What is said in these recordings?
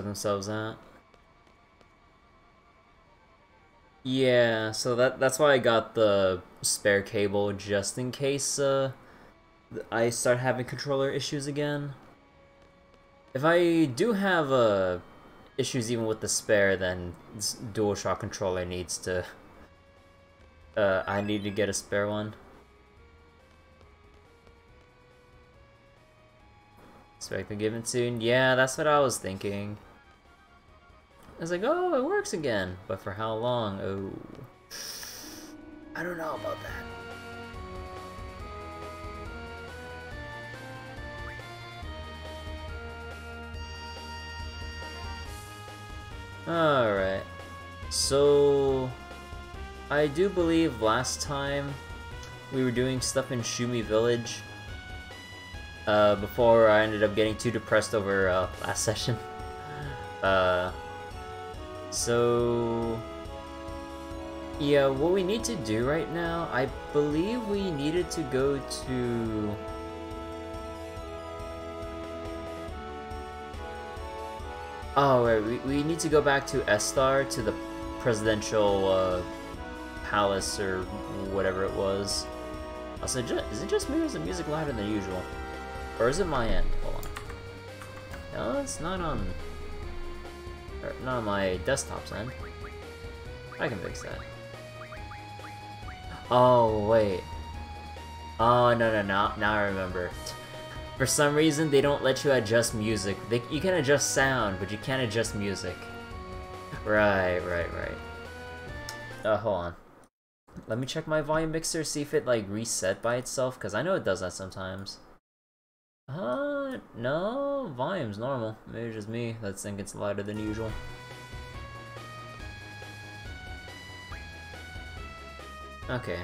themselves out. Yeah, so that that's why I got the spare cable just in case uh, I start having controller issues again. If I do have uh, issues even with the spare, then this DualShock controller needs to... Uh, I need to get a spare one. Expect to give it soon? Yeah, that's what I was thinking. I was like, oh, it works again. But for how long? Oh. I don't know about that. Alright. So... I do believe last time we were doing stuff in Shumi Village uh, before I ended up getting too depressed over uh, last session. Uh, so... Yeah, what we need to do right now, I believe we needed to go to... Oh, right, we, we need to go back to Esthar, to the presidential uh, palace or whatever it was. Also, is it just me or is the music louder than usual? Or is it my end? Hold on. No, it's not on... Or not on my desktop's end. I can fix that. Oh, wait. Oh, no, no, no. Now I remember. For some reason, they don't let you adjust music. They, you can adjust sound, but you can't adjust music. Right, right, right. Uh, hold on. Let me check my volume mixer, see if it, like, reset by itself, because I know it does that sometimes. Uh, no, volume's normal. Maybe it's just me that think it's louder than usual. Okay,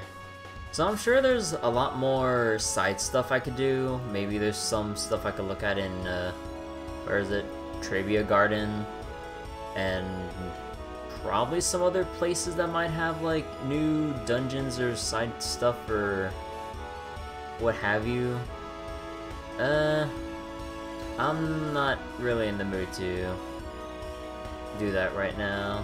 so I'm sure there's a lot more side stuff I could do. Maybe there's some stuff I could look at in, uh, where is it? Trabia Garden. And probably some other places that might have, like, new dungeons or side stuff or what have you. Uh, I'm not really in the mood to do that right now.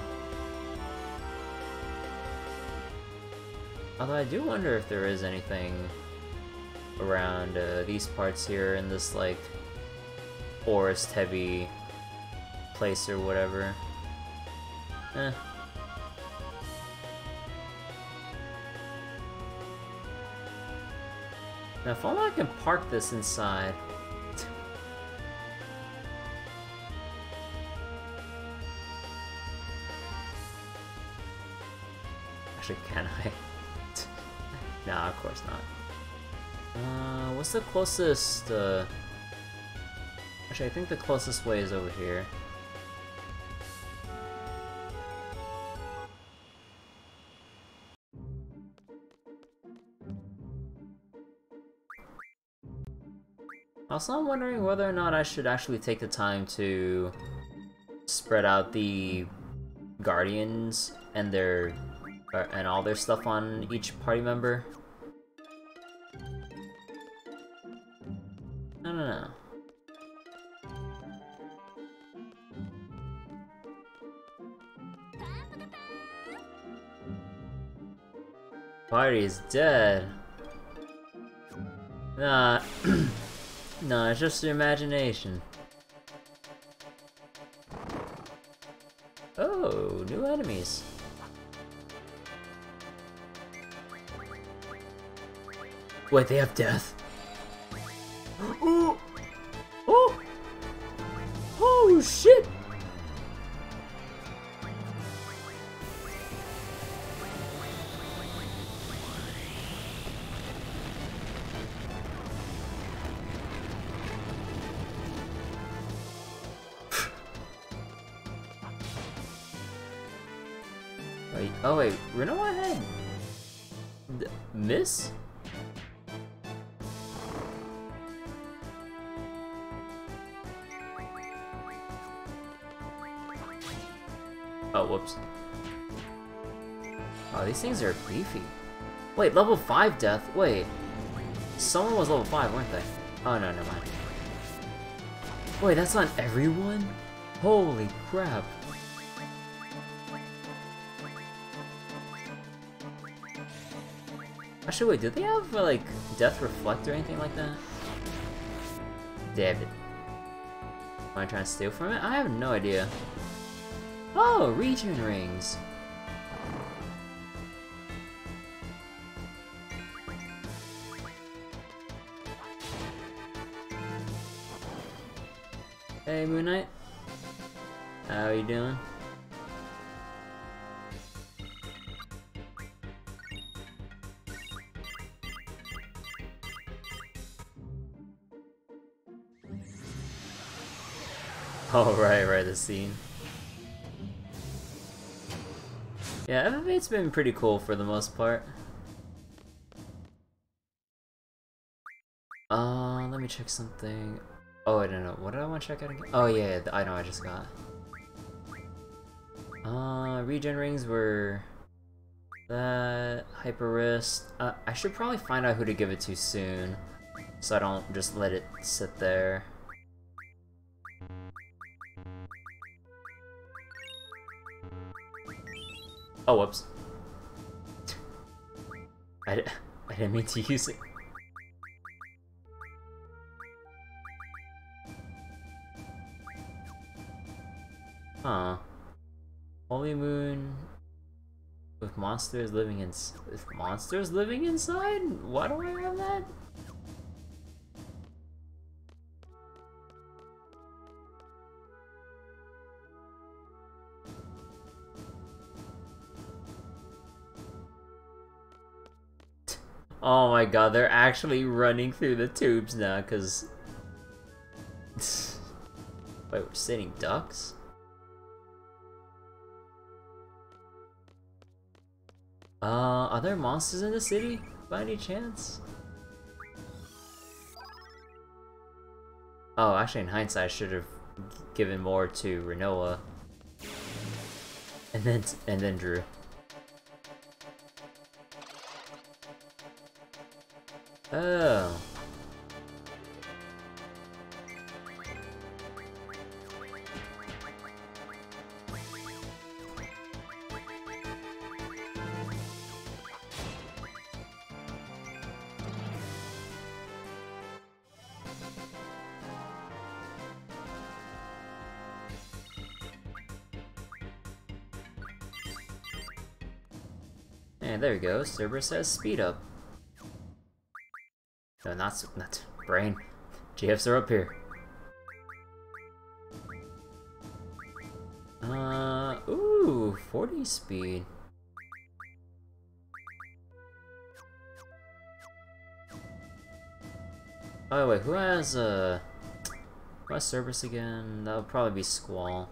Although I do wonder if there is anything around uh, these parts here in this, like, forest-heavy place or whatever. Eh. Now, if only I can park this inside. Actually, can I? Nah, of course not. Uh, what's the closest, uh... Actually, I think the closest way is over here. Also, I'm wondering whether or not I should actually take the time to spread out the Guardians and their uh, and all their stuff on each party member. I don't know. Party's dead. Nah, no, it's just your imagination. Oh, new enemies. Wait, they have death? Beefy. Wait, level 5 death? Wait. Someone was level 5, weren't they? Oh, no, never mind. Wait, that's not everyone? Holy crap. Actually, wait, do they have, like, Death Reflect or anything like that? Damn it. Am I trying to steal from it? I have no idea. Oh, regen rings! Hey, Moon Knight. How are you doing? Oh, right, right, the scene. Yeah, FF8's been pretty cool for the most part. Uh, let me check something. Oh, I don't know. What did I want to check out again? Oh, yeah, the item I just got. Uh, regen rings were... That... Hyper wrist. Uh, I should probably find out who to give it to soon. So I don't just let it sit there. Oh, whoops. I, I didn't mean to use it. Huh. Holy Moon with monsters living in with monsters living inside? Why do I have that? Oh my god, they're actually running through the tubes now, because... Wait, we're sitting ducks? Uh, are there monsters in the city, by any chance? Oh, actually in hindsight I should have given more to Rinoa. And then, and then Drew. Oh. And there we go, Cerberus has speed up. No, not, not brain. GFs are up here. Uh, ooh, 40 speed. By the way, who has uh, who has Cerberus again? That would probably be Squall.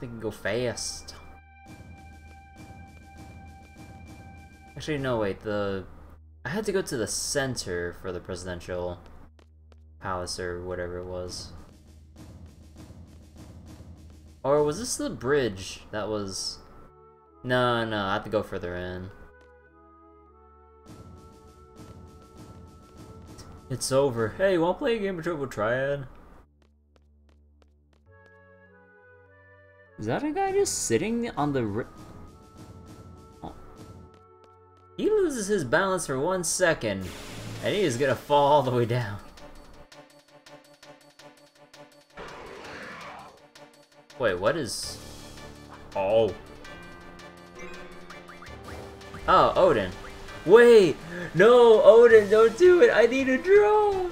We can go fast. Actually, no, wait, the... I had to go to the center for the presidential palace or whatever it was. Or was this the bridge that was... No, no, I have to go further in. It's over. Hey, wanna play a game of Triple Triad? Is that a guy just sitting on the... Oh. He loses his balance for one second, and he is gonna fall all the way down. Wait, what is... Oh. Oh, Odin. Wait! No, Odin, don't do it! I need a draw!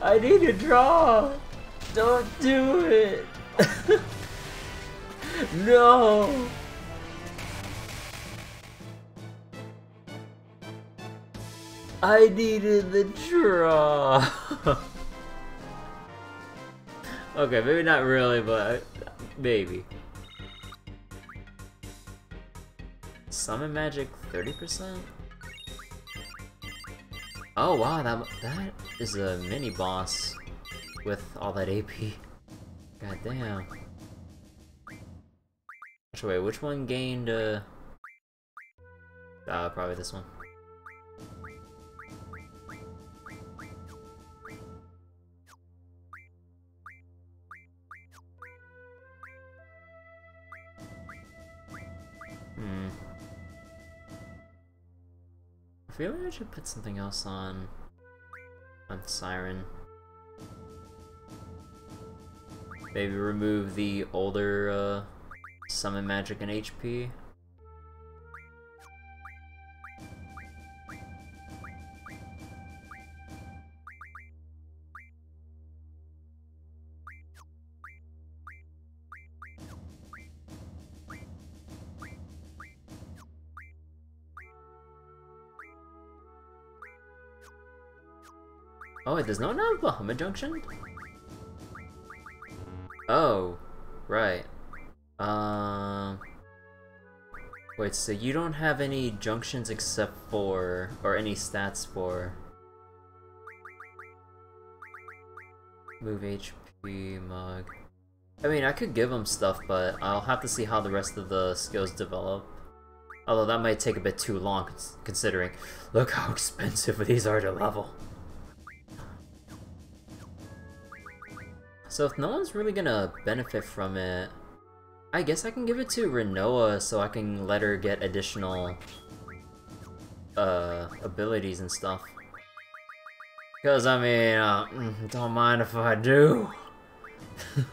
I need a draw! Don't do it! No! I needed the draw. okay, maybe not really, but maybe. Summon magic 30%? Oh wow, that that is a mini boss with all that AP. God damn. Wait, which one gained, uh... Uh, probably this one. Hmm. I feel like I should put something else on on Siren. Maybe remove the older uh, summon magic and HP. Oh wait, there's no have Bahamut Junction? Oh, right. Um... Wait, so you don't have any junctions except for... or any stats for... Move HP, mug... I mean, I could give him stuff, but I'll have to see how the rest of the skills develop. Although that might take a bit too long, considering... Look how expensive these are to level. So if no one's really gonna benefit from it, I guess I can give it to Rinoa so I can let her get additional uh, abilities and stuff. Because, I mean, uh, mm, don't mind if I do.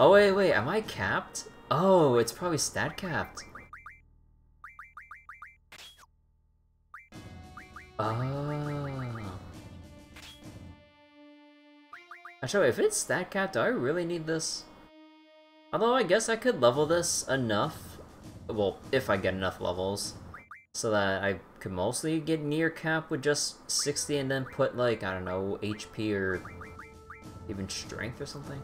oh, wait, wait, am I capped? Oh, it's probably stat capped. Oh. Actually, if it's stat cap, do I really need this? Although I guess I could level this enough, well, if I get enough levels, so that I could mostly get near cap with just 60 and then put like, I don't know, HP or even strength or something.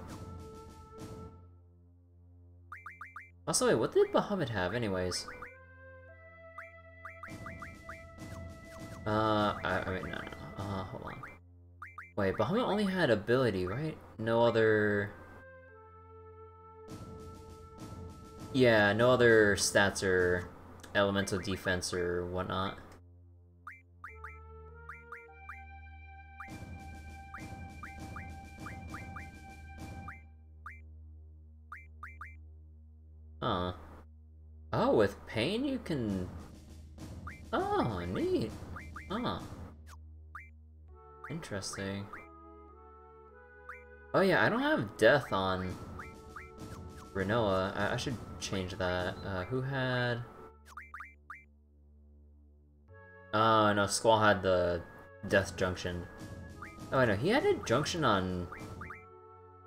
Also, wait, what did Bahamut have anyways? Uh, I, I mean, no, no, uh, hold on. Wait, Bahamut only had ability, right? No other... Yeah, no other stats or elemental defense or whatnot. Huh. Oh, with pain you can... Oh, neat. Huh. Interesting. Oh yeah, I don't have death on Rinoa. I, I should change that. Uh, who had... Oh no, Squall had the Death Junction. Oh I know, he had a junction on...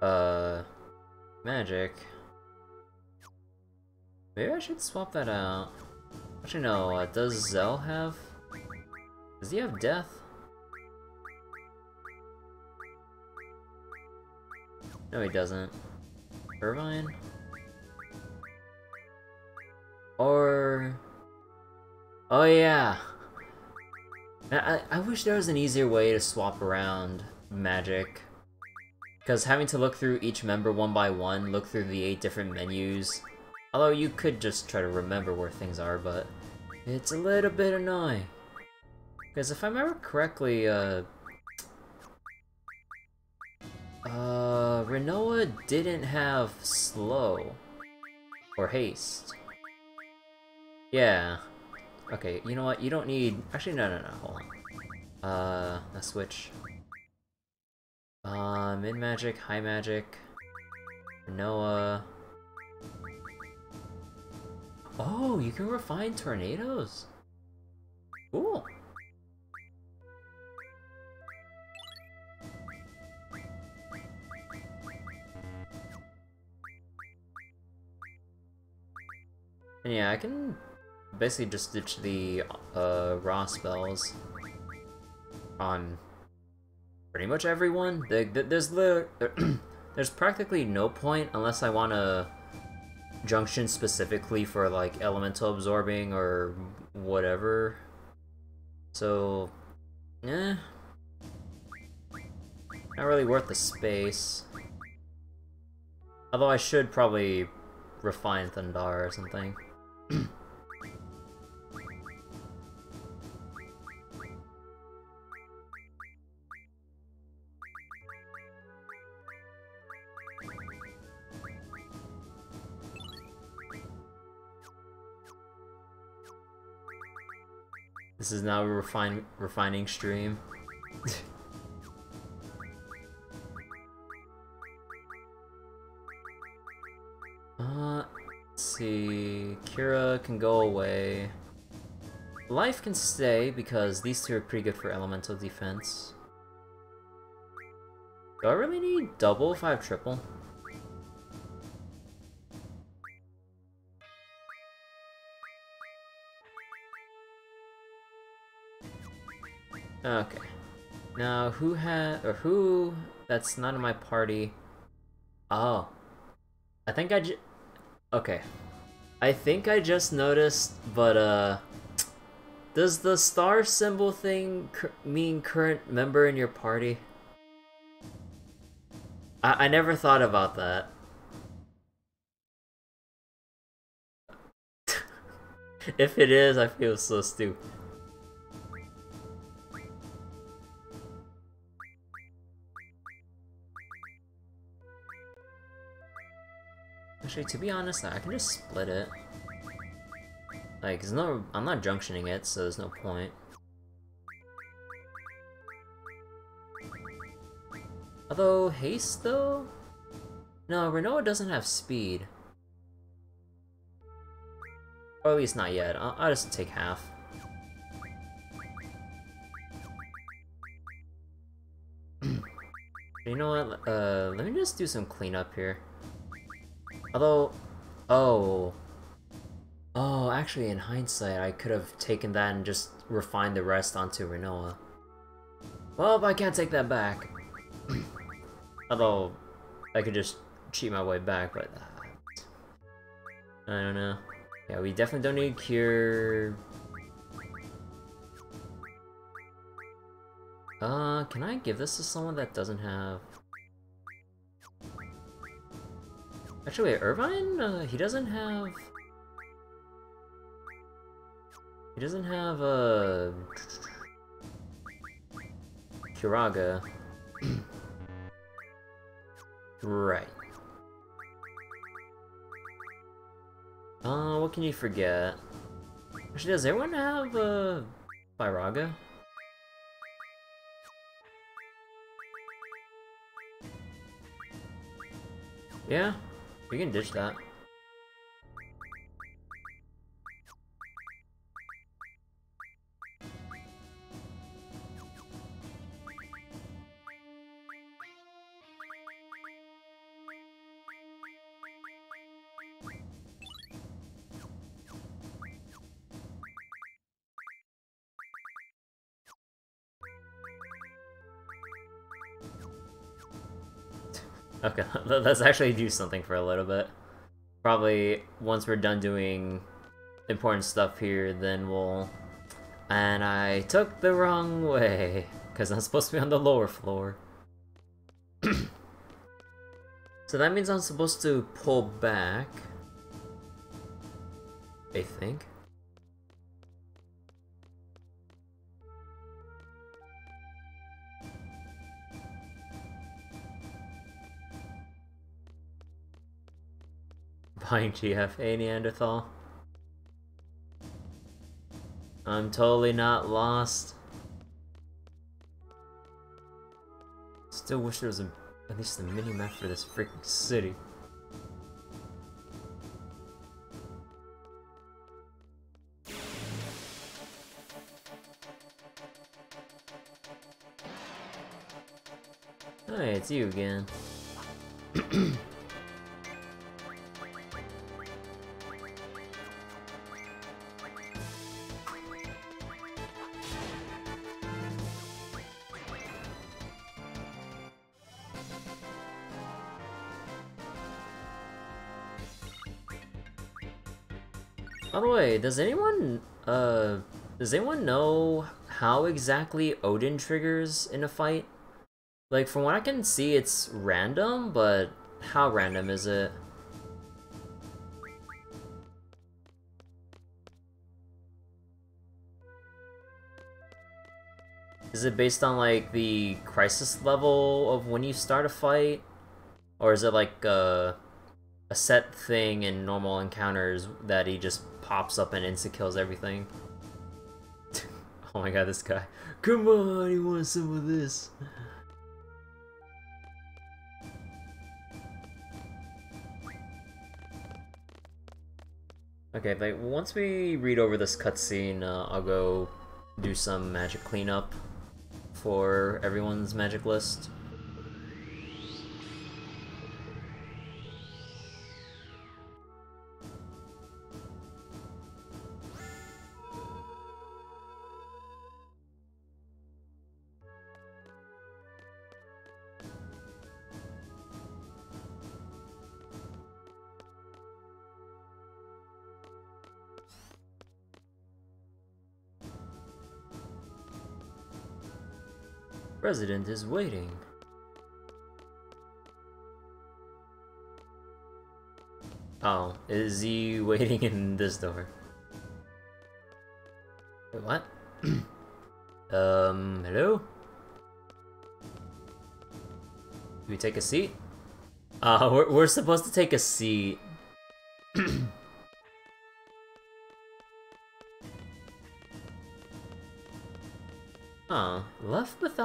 Uh... Magic. Maybe I should swap that out. Actually no, uh, does Zell have... Does he have Death? No, he doesn't. Irvine? Or... Oh yeah! I, I wish there was an easier way to swap around magic. Because having to look through each member one by one, look through the eight different menus, although you could just try to remember where things are, but it's a little bit annoying. Because if I remember correctly, uh, uh, Rinoa didn't have slow. Or haste. Yeah. Okay, you know what? You don't need... Actually, no, no, no, hold on. Uh, let's switch. Uh, mid-magic, high magic. Noah. Oh, you can refine tornadoes? Cool. And yeah, I can basically just ditch the uh, raw spells on pretty much everyone. There's there's practically no point unless I want a junction specifically for like elemental absorbing or whatever. So, eh, not really worth the space. Although I should probably refine Thundar or something. This is now a refine refining stream. uh, let's see. Kira can go away. Life can stay because these two are pretty good for elemental defense. Do I really need double if I have triple? Okay. Now, who had or who that's not in my party? Oh. I think I just Okay. I think I just noticed, but uh does the star symbol thing mean current member in your party? I, I never thought about that. if it is, I feel so stupid. Actually, to be honest, I can just split it. Like, there's no- I'm not junctioning it, so there's no point. Although, haste, though? No, Rinoa doesn't have speed. Or at least not yet. I'll, I'll just take half. you know what? Uh, let me just do some cleanup here. Although, oh. Oh, actually, in hindsight, I could have taken that and just refined the rest onto Rinoa. Well, I can't take that back. Although, I could just cheat my way back, but... Uh, I don't know. Yeah, we definitely don't need Cure... Uh, can I give this to someone that doesn't have... Actually, wait, Irvine? Uh, he doesn't have... He doesn't have, uh... Kiraga. right. Uh, what can you forget? Actually, does everyone have, uh... Firaga? Yeah? We can ditch that. let's actually do something for a little bit. Probably once we're done doing important stuff here, then we'll... And I took the wrong way, because I'm supposed to be on the lower floor. so that means I'm supposed to pull back. I think. Buying GFA Neanderthal. I'm totally not lost. Still wish there was a, at least a mini-map for this freaking city. Hey, it's you again. does anyone, uh, does anyone know how exactly Odin triggers in a fight? Like, from what I can see, it's random, but how random is it? Is it based on, like, the crisis level of when you start a fight? Or is it like, uh, a set thing in normal encounters that he just pops up and insta-kills everything. Oh my god, this guy. Come on, you want some of this? Okay, like once we read over this cutscene, uh, I'll go do some magic cleanup for everyone's magic list. President is waiting. Oh, is he waiting in this door? Wait, what? um, hello? We take a seat? Uh, we're, we're supposed to take a seat.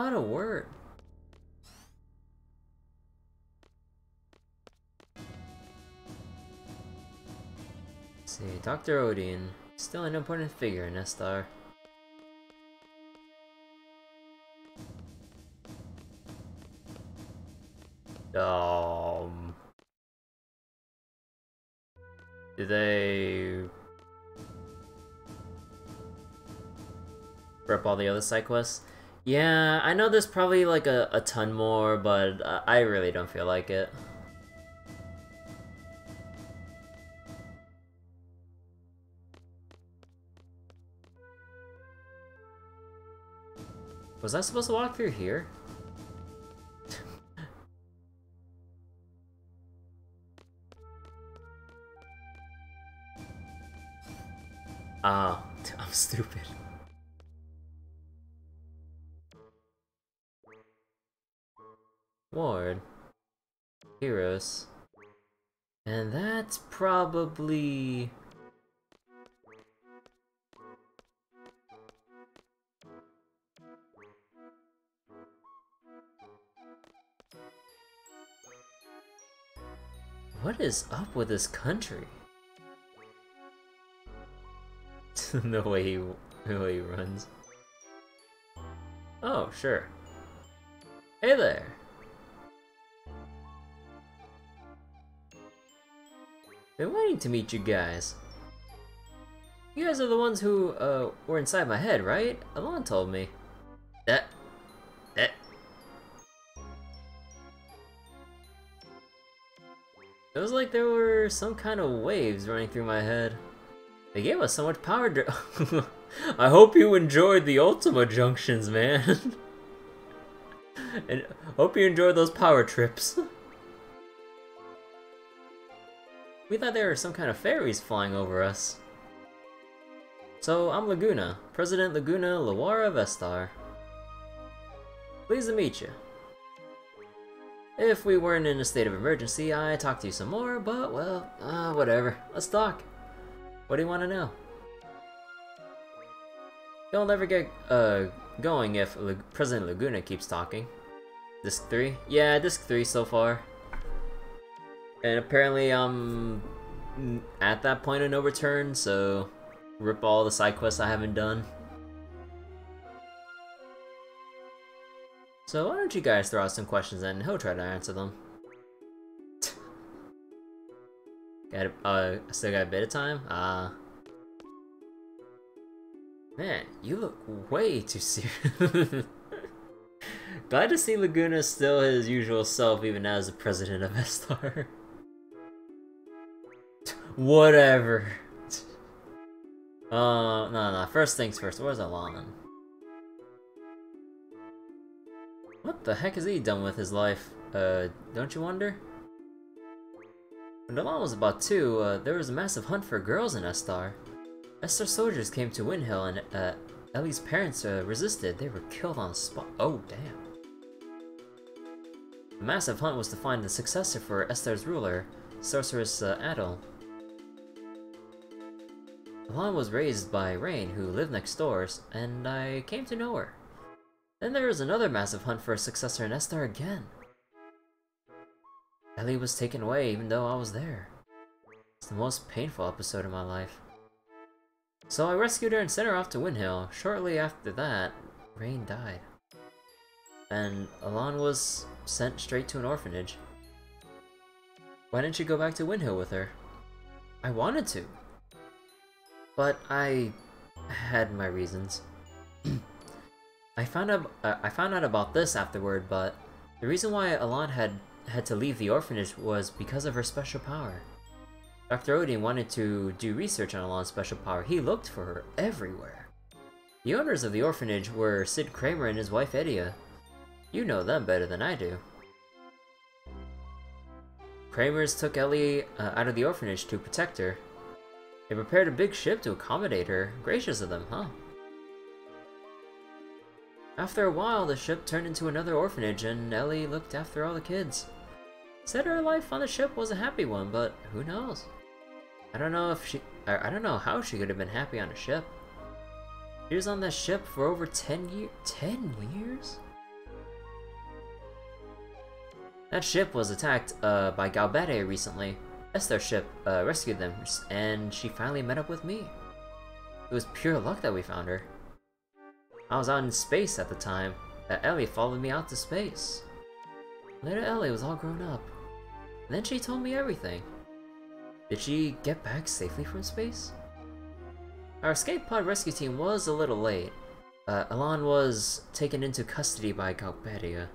Without a word. Let's see, Dr. Odin, still an important figure in Esthar. Um... Do they rip all the other side quests. Yeah, I know there's probably like a, a ton more, but uh, I really don't feel like it. Was I supposed to walk through here? Ah, I'm stupid. Ward. Heroes. And that's probably... What is up with this country? the way he the way he runs. Oh, sure. Hey there. Been waiting to meet you guys. You guys are the ones who, uh, were inside my head, right? Ellone told me. That... That... It was like there were some kind of waves running through my head. They gave us so much power I hope you enjoyed the Ultima junctions, man. and hope you enjoyed those power trips. We thought there were some kind of fairies flying over us. So, I'm Laguna, President Laguna Loire of Esthar. Pleased to meet you. If we weren't in a state of emergency, I'd talk to you some more, but, well, uh, whatever. Let's talk. What do you want to know? You'll never get, uh, going if President Laguna keeps talking. Disc 3? Yeah, Disc 3 so far. And apparently I'm at that point of no return, so rip all the side quests I haven't done. So why don't you guys throw out some questions and he'll try to answer them. got uh, still got a bit of time? Uh... Man, you look way too serious. Glad to see Laguna still his usual self even as the president of Esthar. Whatever. Uh, no, no, first things first, where's Ellone? What the heck has he done with his life? Uh, don't you wonder? When Ellone was about two, uh, there was a massive hunt for girls in Esthar. Esthar soldiers came to Winhill and, uh, Ellie's parents, uh, resisted. They were killed on the spot. Oh, damn. The massive hunt was to find the successor for Esthar's ruler, Sorceress uh, Adel. Ellone was raised by Raine, who lived next door, and I came to know her. Then there was another massive hunt for a successor in Esthar again. Ellie was taken away even though I was there. It's the most painful episode of my life. So I rescued her and sent her off to Winhill. Shortly after that, Raine died. And Ellone was sent straight to an orphanage. Why didn't you go back to Winhill with her? I wanted to. But I had my reasons. I found out uh, I found out about this afterward, but the reason why Ellone had had to leave the orphanage was because of her special power. Dr. Odin wanted to do research on Ellone's special power. He looked for her everywhere. The owners of the orphanage were Cid Kramer and his wife Edea. You know them better than I do. Kramers took Ellie uh, out of the orphanage to protect her. They prepared a big ship to accommodate her. Gracious of them, huh? After a while, the ship turned into another orphanage and Ellie looked after all the kids. Said her life on the ship was a happy one, but who knows? I don't know if she... I don't know how she could have been happy on a ship. She was on that ship for over 10 years. 10 years? That ship was attacked uh, by Galbadia recently. Esthar's ship uh, rescued them, and she finally met up with me. It was pure luck that we found her. I was out in space at the time. Uh, Ellie followed me out to space. Later Ellie was all grown up. And then she told me everything. Did she get back safely from space? Our escape pod rescue team was a little late. Uh, was taken into custody by Galbadia.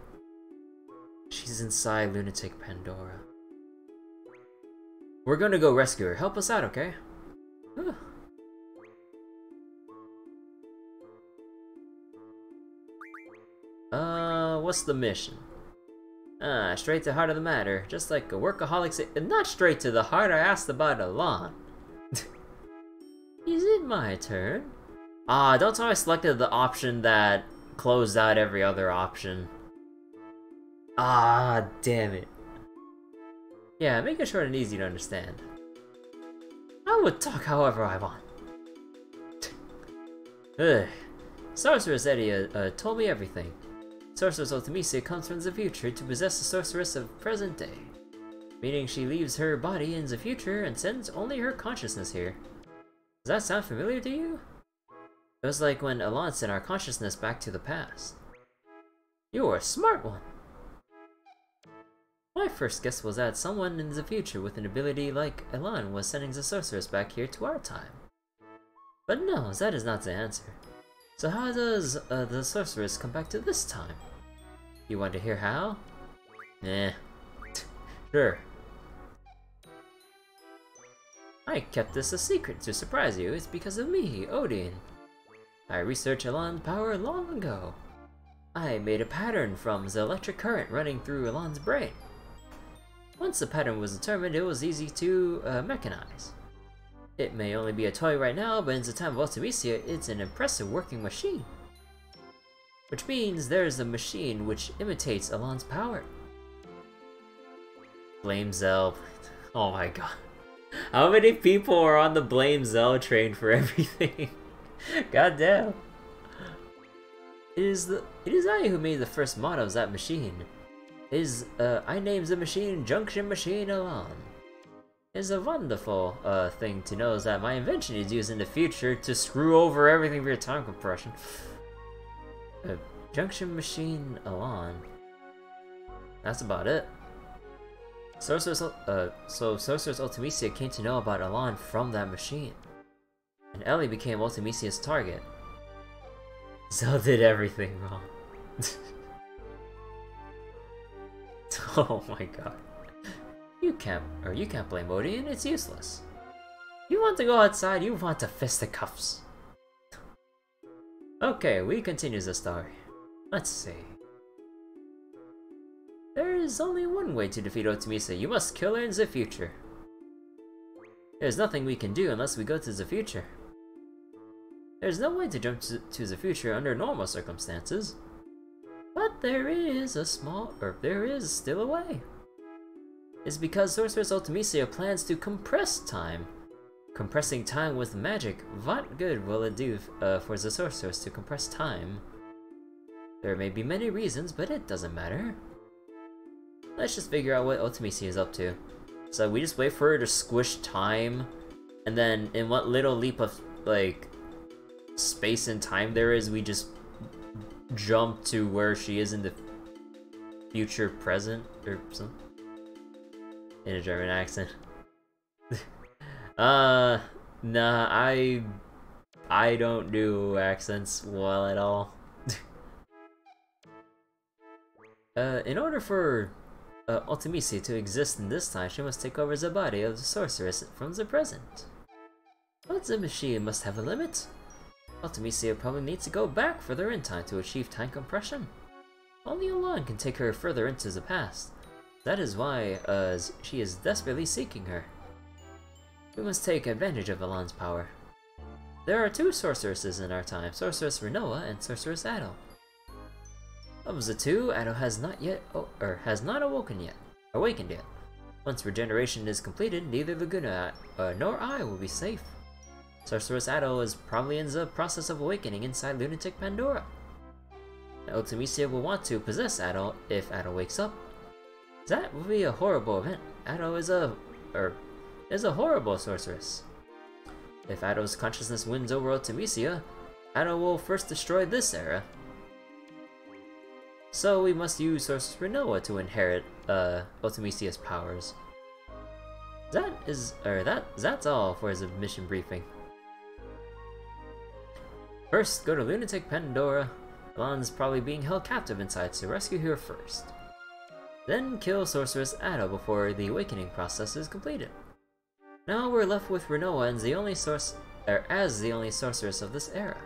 She's inside Lunatic Pandora. We're gonna go rescue her. Help us out, okay? Uh, what's the mission? Ah, straight to the heart of the matter. Just like a workaholic say- Not straight to the heart, I asked about Ellone. Is it my turn? Ah, don't tell me I selected the option that closed out every other option. Ah, damn it. Yeah, make it short and easy to understand. I would talk however I want. Ugh. Sorceress Edea uh, told me everything. Sorceress Ultimecia comes from the future to possess the sorceress of present day, meaning she leaves her body in the future and sends only her consciousness here. Does that sound familiar to you? It was like when Ellone sent our consciousness back to the past. You are a smart one! My first guess was that someone in the future with an ability like Ellone was sending the sorceress back here to our time. But no, that is not the answer. So how does uh, the sorceress come back to this time? You want to hear how? Eh. sure. I kept this a secret to surprise you. It's because of me, Odin. I researched Ellone's power long ago. I made a pattern from the electric current running through Ellone's brain. Once the pattern was determined, it was easy to uh, mechanize. It may only be a toy right now, but in the time of Ultimecia, it's an impressive working machine. Which means there's a machine which imitates Ellone's power. Blame Zell. Oh my god. How many people are on the Blame Zell train for everything? god damn. It is the it is I who made the first model of that machine. It is uh I named the machine Junction Machine Ellone is a wonderful uh, thing to know is that my invention is used in the future to screw over everything via time compression. A junction machine Ellone. That's about it. Sorcerer's, uh, so Sorcerer's Ultimecia came to know about Ellone from that machine. And Ellie became Ultimecia's target. Zell did everything wrong. oh my god. You can't, or you can't blame Odin, it's useless. You want to go outside, you want to fist the cuffs. Okay, we continue the story. Let's see. There is only one way to defeat Ultimecia, you must kill her in the future. There's nothing we can do unless we go to the future. There's no way to jump to, to the future under normal circumstances. But there is a small, or there is still a way It's because Sorceress Ultimecia plans to compress time. Compressing time with magic. What good will it do uh, for the sorceress to compress time? There may be many reasons, but it doesn't matter. Let's just figure out what Ultimecia is up to. So we just wait for her to squish time, and then in what little leap of, like, space and time there is, we just jump to where she is in the future present, or something. In a German accent. uh, nah, I... I don't do accents well at all. uh, in order for uh, Ultimecia to exist in this time, she must take over the body of the sorceress from the present. But the machine must have a limit. Ultimecia probably needs to go back further in time to achieve time compression. Only Ellone can take her further into the past. That is why uh, she is desperately seeking her. We must take advantage of Ellone's power. There are two sorceresses in our time, Sorceress Rinoa and Sorceress Adel. Of the two, Adel has not yet, oh, or has not awoken yet, awakened yet. Once regeneration is completed, neither Laguna uh, nor I will be safe. Sorceress Adel is probably in the process of awakening inside Lunatic Pandora. Ultimecia will want to possess Adel if Adel wakes up. That would be a horrible event. Adel is a, er, is a horrible sorceress. If Adel's consciousness wins over Ultimecia, Adel will first destroy this era. So we must use Sorceress Rinoa to inherit uh, Ultimecia's powers. That is, or that, that's all for his mission briefing. First, go to Lunatic Pandora. Ellone's probably being held captive inside, so rescue her first. Then kill Sorceress Adel before the awakening process is completed. Now we're left with Rinoa as the only source, er, as the only sorceress of this era.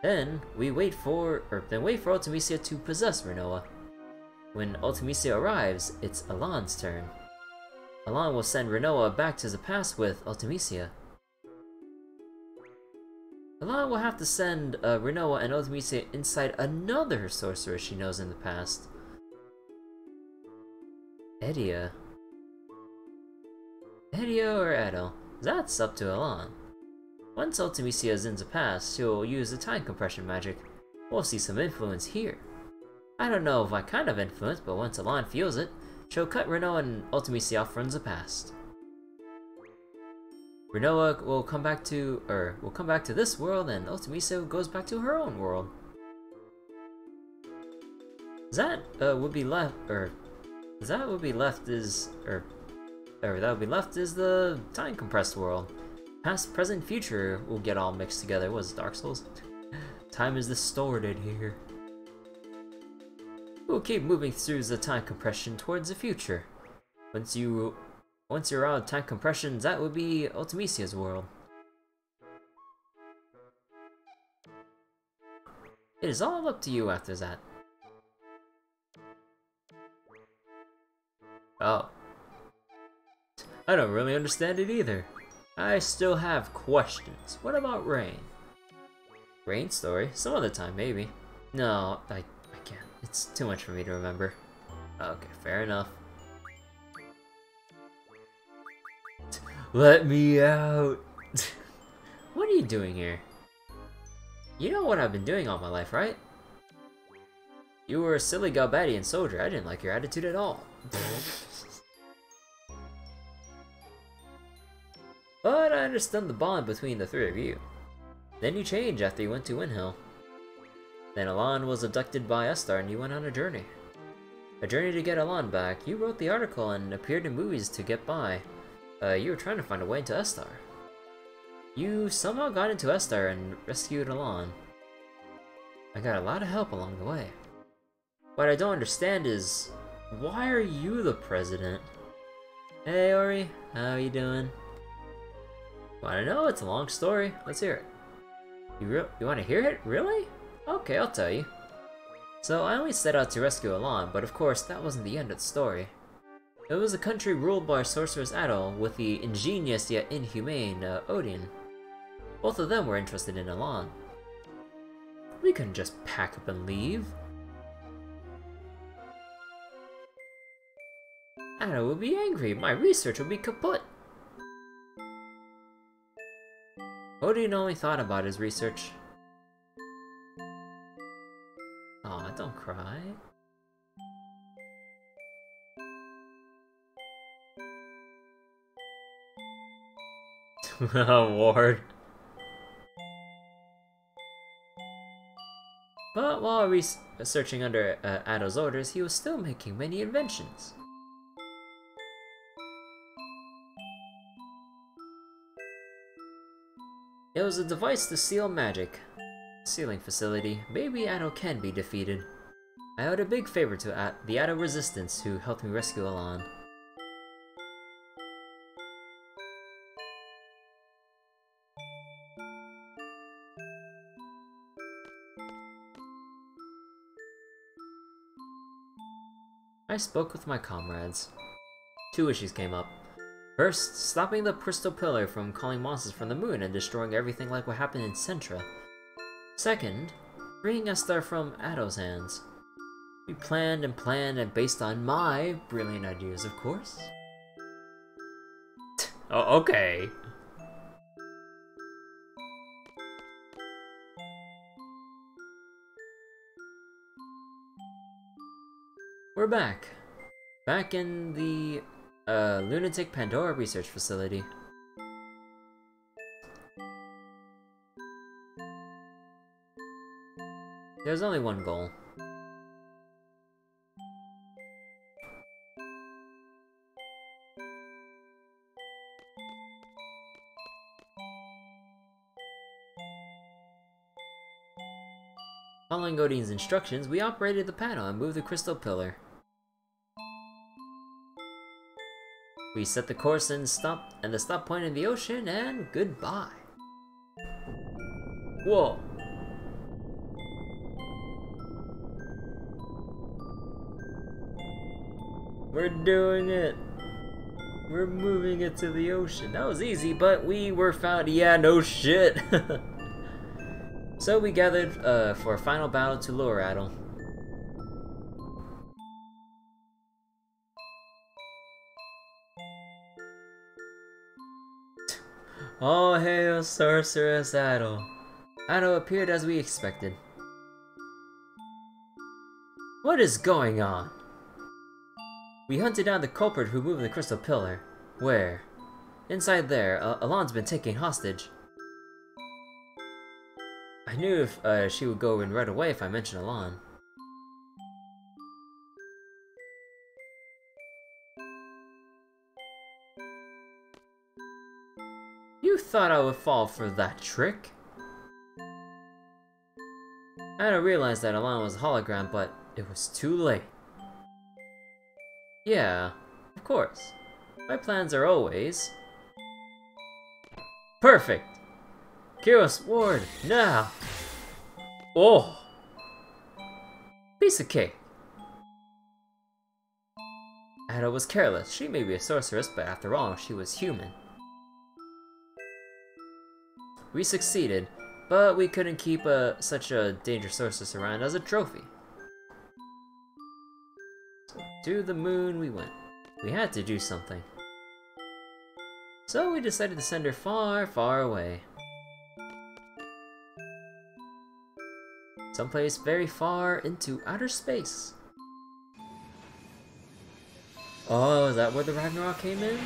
Then we wait for, or then wait for Ultimecia to possess Rinoa. When Ultimecia arrives, it's Ellone's turn. Ellone will send Rinoa back to the past with Ultimecia. Ellone will have to send uh, and Ultimecia inside another sorcerer she knows in the past. Edea. Edea or Edo, that's up to Ellone. Once Ultimecia is in the past, she'll use the time compression magic. We'll see some influence here. I don't know what kind of influence, but once Ellone feels it, she'll cut Rinoa and Ultimecia off from the past. Rinoa will come back to, or will come back to this world, and Ultimecia goes back to her own world. That uh, would be left, or that would be left is, or, or that would be left is the time compressed world. Past, present, future will get all mixed together. Was Dark Souls? time is distorted here. We'll keep moving through the time compression towards the future. Once you once you're out of time compression, that would be Ultimecia's world. It is all up to you after that. Oh. I don't really understand it either. I still have questions. What about Raine? Raine story? Some other time, maybe. No, I, I can't. It's too much for me to remember. Okay, fair enough. Let me out! what are you doing here? You know what I've been doing all my life, right? You were a silly Galbadian soldier. I didn't like your attitude at all. but I understand the bond between the three of you. Then you changed after you went to Winhill. Then Ellone was abducted by Esthar and you went on a journey. A journey to get Ellone back. You wrote the article and appeared in movies to get by. Uh, you were trying to find a way into Esthar. You somehow got into Esthar and rescued Ellone. I got a lot of help along the way. What I don't understand is, why are you the president? Hey Ori, how are you doing? Wanna know? It's a long story. Let's hear it. You you wanna hear it? Really? Okay, I'll tell you. So I only set out to rescue Ellone, but of course that wasn't the end of the story. It was a country ruled by Sorceress Adel with the ingenious yet inhumane uh, Odine. Both of them were interested in Ellone. We couldn't just pack up and leave. Adel will be angry. My research will be kaput. Odine only thought about his research. Aw, don't cry. Ward. But while researching under uh, Adel's orders, he was still making many inventions. It was a device to seal magic. Sealing facility. Maybe Adel can be defeated. I owed a big favor to Ad the Adel Resistance who helped me rescue Ellone. I spoke with my comrades. Two issues came up. First, stopping the Crystal Pillar from calling monsters from the moon and destroying everything like what happened in Centra. Second, freeing Esthar from Adel's hands. We planned and planned and based on my brilliant ideas, of course. oh, okay. We're back. Back in the uh, Lunatic Pandora Research Facility. There's only one goal. Following Odine's instructions, we operated the panel and moved the crystal pillar. We set the course and stop and the stop point in the ocean and goodbye. Whoa. We're doing it. We're moving it to the ocean. That was easy, but we were found. Yeah, no shit. so we gathered uh, for a final battle to Lower Adel. All hail Sorceress Adel. Adel appeared as we expected. What is going on? We hunted down the culprit who moved the crystal pillar. Where? Inside there, uh, Ellone's been taken hostage. I knew if uh, she would go in right away if I mentioned Ellone. Thought I would fall for that trick? I didn't realize that Alana was a hologram, but it was too late. Yeah, of course. My plans are always... Perfect! Kiros Ward, now! Oh! Piece of cake! Adel was careless. She may be a sorceress, but after all, she was human. We succeeded, but we couldn't keep a, such a dangerous sorceress around as a trophy. To the moon we went. We had to do something. So we decided to send her far, far away. Someplace very far into outer space. Oh, is that where the Ragnarok came in?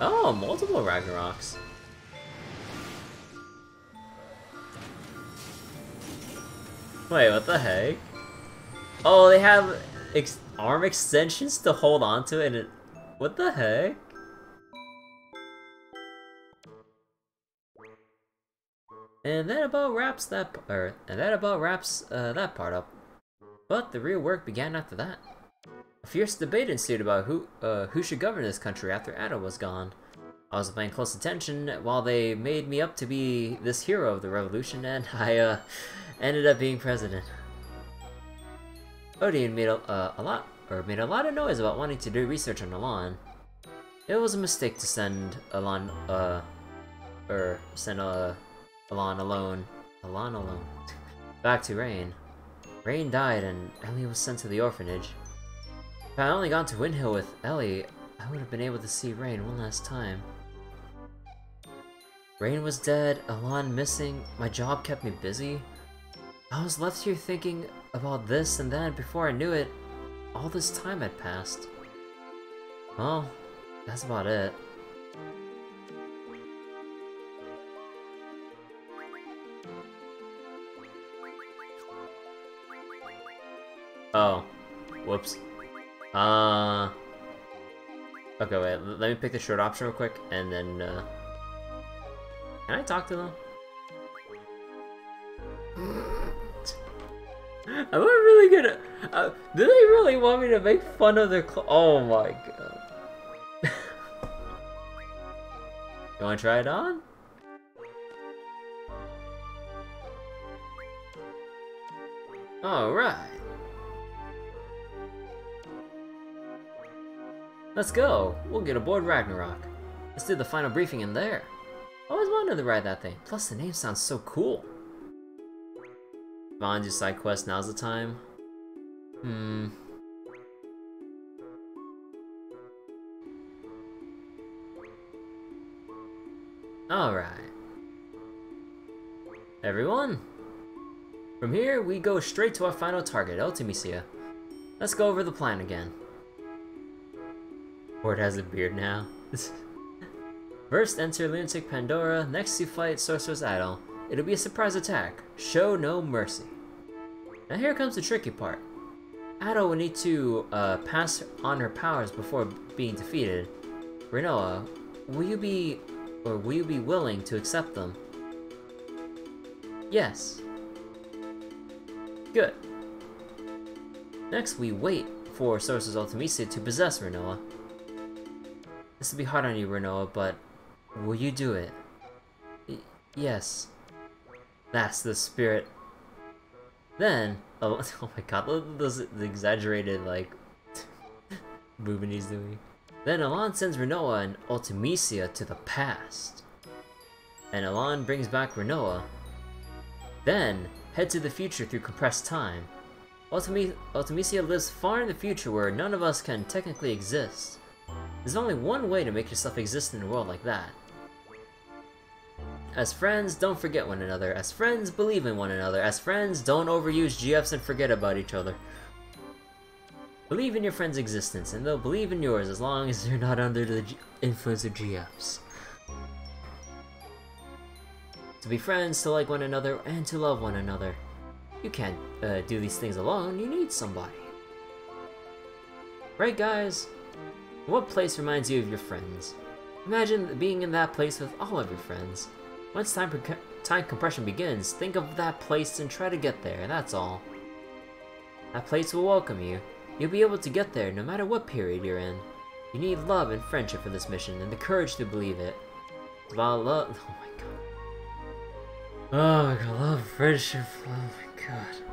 Oh, multiple Ragnaroks. Wait, what the heck? Oh, they have ex arm extensions to hold onto and it... What the heck? And that about wraps that, or, and that about wraps uh, that part up. But the real work began after that. A fierce debate ensued about who uh, who should govern this country after Adel was gone. I was paying close attention while they made me up to be this hero of the revolution, and I uh, ended up being president. Odine made a, uh, a lot or made a lot of noise about wanting to do research on Ellone. It was a mistake to send Ellone uh or send uh, Ellone alone. Ellone alone. Back to Raine. Raine died and Ellie was sent to the orphanage. If I only gone to Winhill with Ellie, I would have been able to see Raine one last time. Raine was dead, Ellone missing, my job kept me busy. I was left here thinking about this and then before I knew it, all this time had passed. Well, that's about it. Oh. Whoops. Uh... Okay, wait, let me pick the short option real quick, and then, uh... Can I talk to them? Am I really gonna... Uh, do they really want me to make fun of their Oh my god. you wanna try it on? Alright. Let's go! We'll get aboard Ragnarok. Let's do the final briefing in there. I always wanted to ride that thing. Plus, the name sounds so cool. On, do side quest. Now's the time. Hmm. Alright. Everyone! From here, we go straight to our final target, Ultimecia. Let's go over the plan again. Horde has a beard now. First, enter Lunatic Pandora, next you fight Sorcerer's Idol. It'll be a surprise attack. Show no mercy. Now here comes the tricky part. Adel will need to uh, pass on her powers before being defeated. Rinoa, will you be, or will you be willing to accept them? Yes. Good. Next, we wait for Sorcerer's Ultimecia to possess Rinoa. This will be hard on you, Rinoa, but will you do it? Y yes. That's the spirit. Then, oh, oh my god, those the exaggerated, like, movement he's doing. Then Ellone sends Rinoa and Ultimecia to the past. And Ellone brings back Rinoa. Then, head to the future through compressed time. Ultime Ultimecia lives far in the future where none of us can technically exist. There's only one way to make yourself exist in a world like that. As friends, don't forget one another. As friends, believe in one another. As friends, don't overuse GFs and forget about each other. Believe in your friend's existence, and they'll believe in yours as long as you're not under the G influence of GFs. To be friends, to like one another, and to love one another. You can't uh, do these things alone, you need somebody. Right guys? What place reminds you of your friends? Imagine being in that place with all of your friends. Once time, time compression begins, think of that place and try to get there, that's all. That place will welcome you. You'll be able to get there no matter what period you're in. You need love and friendship for this mission, and the courage to believe it. love- oh my god. Oh my god, love, friendship, oh my god.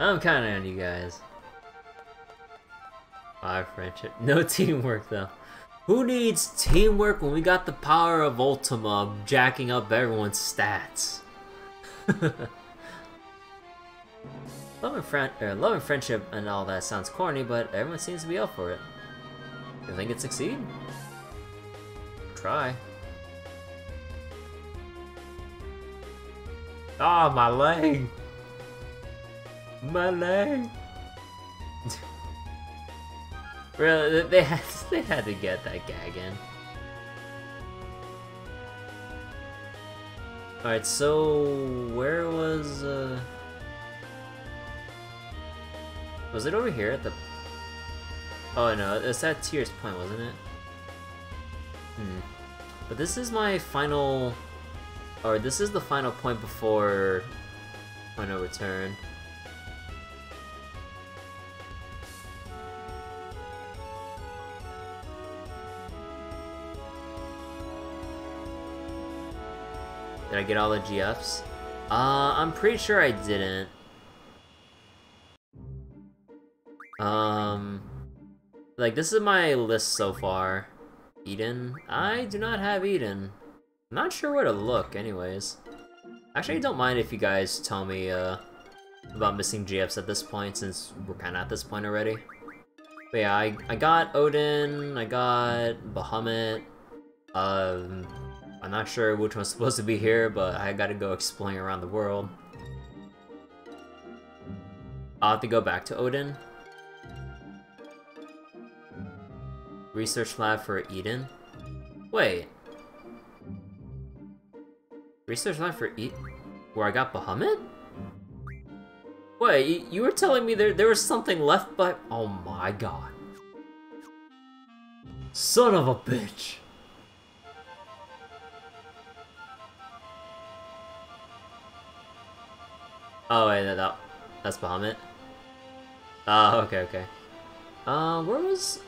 I'm counting on you guys. Our friendship. No teamwork though. Who needs teamwork when we got the power of Ultima jacking up everyone's stats? love, and friend, er, love and friendship and all that sounds corny, but everyone seems to be up for it. You think it succeed? Try. Ah, oh, my leg! My leg. really, they had they had to get that gag in. All right, so where was uh was it over here at the? Oh no, it's at Tears Point, wasn't it? Hmm. But this is my final, or this is the final point before of Return. Did I get all the GFs? Uh, I'm pretty sure I didn't. Um, like this is my list so far. Eden? I do not have Eden. I'm not sure where to look anyways. Actually, I don't mind if you guys tell me, uh, about missing GFs at this point, since we're kind of at this point already. But yeah, I, I got Odin, I got Bahamut, um, I'm not sure which one's supposed to be here, but I gotta go exploring around the world. I'll have to go back to Odin. Research lab for Eden? Wait. Research lab for Eden? Where I got Bahamut? Wait, you were telling me there, there was something left but- Oh my god. Son of a bitch! Oh wait, that, that that's Bahamut. Oh, okay, okay. Uh, where was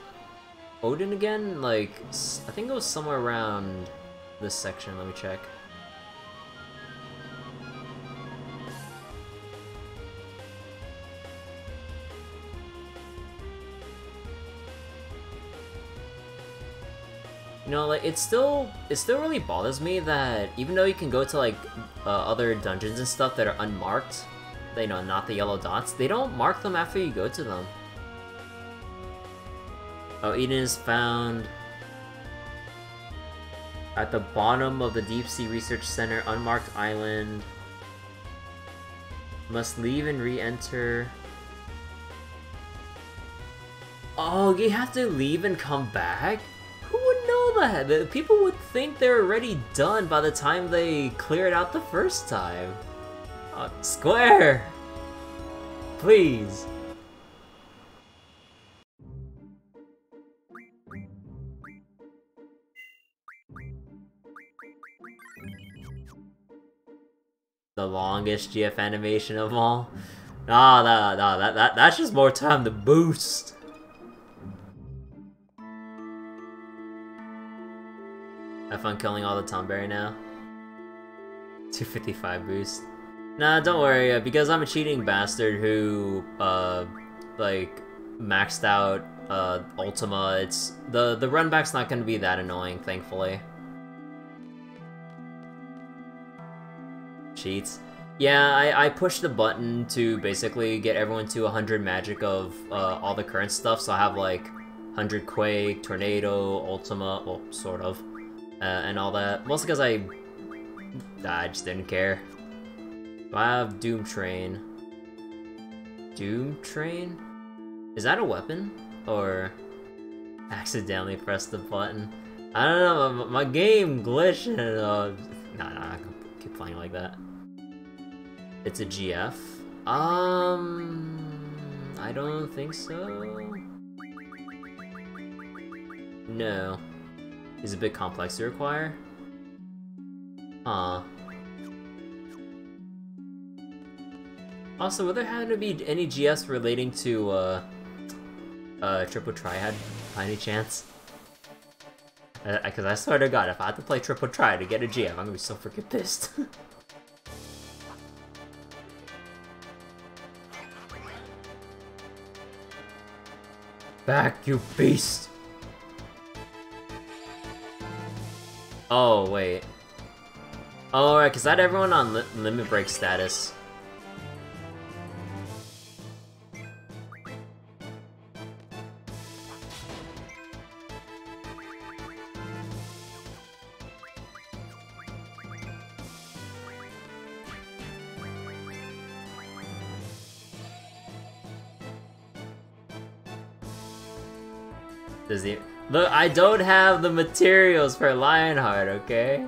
Odin again? Like, I think it was somewhere around this section. Let me check. You know, like, it still, it still really bothers me that even though you can go to, like, uh, other dungeons and stuff that are unmarked, you know, not the yellow dots, they don't mark them after you go to them. Oh, Eden is found at the bottom of the Deep Sea Research Center, unmarked island. Must leave and re-enter. Oh, you have to leave and come back? That? People would think they're already done by the time they clear it out the first time. Uh, Square! Please! The longest GF animation of all? Nah, nah, nah, that, that, that's just more time to boost. Have fun killing all the Tonberry now. 255 boost. Nah, don't worry, uh, because I'm a cheating bastard who, uh, like, maxed out, uh, Ultima, it's, the, the run back's not gonna be that annoying, thankfully. Cheats. Yeah, I, I pushed the button to basically get everyone to 100 magic of, uh, all the current stuff, so I have, like, 100 Quake, Tornado, Ultima, well, sort of uh, and all that. Mostly because I, I just didn't care. I have Doom Train. Doom Train? Is that a weapon? Or accidentally pressed the button? I don't know, my, my game glitched and uh, nah, nah, I can keep playing like that. It's a GF? Um, I don't think so. No. Is a bit complex to require. Huh. Also, would there happen to be any GS relating to, uh, uh, Triple Triad, by any chance? Because uh, I swear to god, if I had to play Triple Triad to get a GF, I'm gonna be so freaking pissed. Back, you beast! Oh, wait. Oh, right, because that everyone on li limit break status. Does he? Look, I don't have the materials for Lionheart, okay?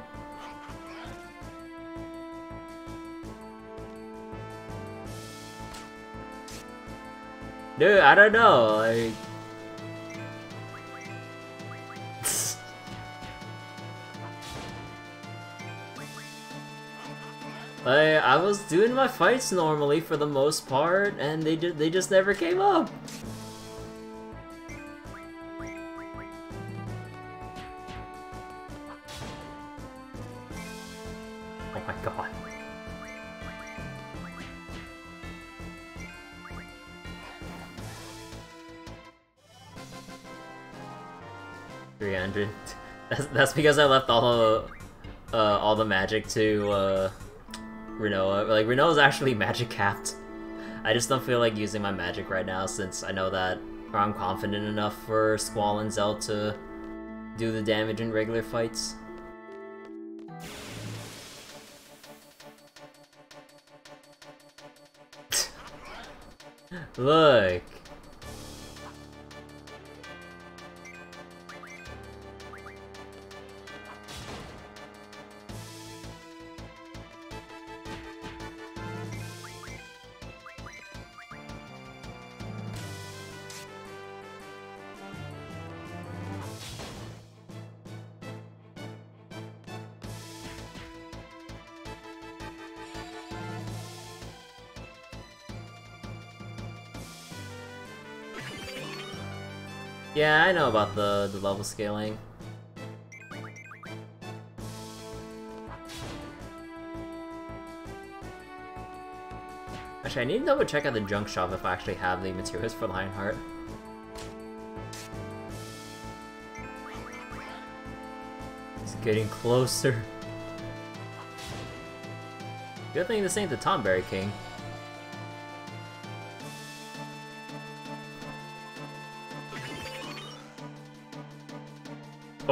Dude, I don't know, like... like, I was doing my fights normally for the most part, and they, they just never came up. That's, because I left all the uh, all the magic to uh, Rinoa. Like Rinoa's actually magic capped. I just don't feel like using my magic right now since I know that, or I'm confident enough for Squall and Zell to do the damage in regular fights. Look! I know about the, the level scaling. Actually, I need to double check out the junk shop if I actually have the materials for Lionheart. It's getting closer. Good thing this ain't the Tonberry King.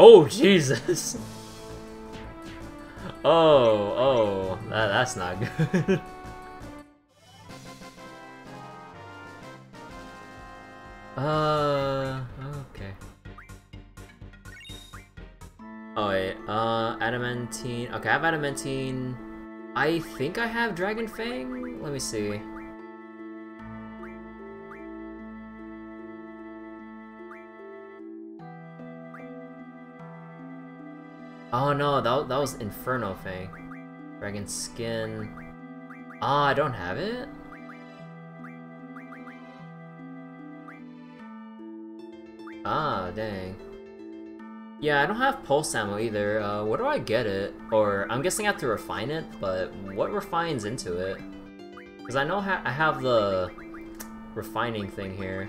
Oh, Jesus! Oh, oh, that, that's not good. uh, okay. Oh wait, uh, Adamantine. Okay, I have Adamantine. I think I have Dragon Fang? Let me see. That, that was Inferno Fang. Dragon Skin. Ah, I don't have it? Ah, dang. Yeah, I don't have Pulse Ammo either. Uh, where do I get it? Or, I'm guessing I have to refine it, but what refines into it? Because I know ha I have the refining thing here.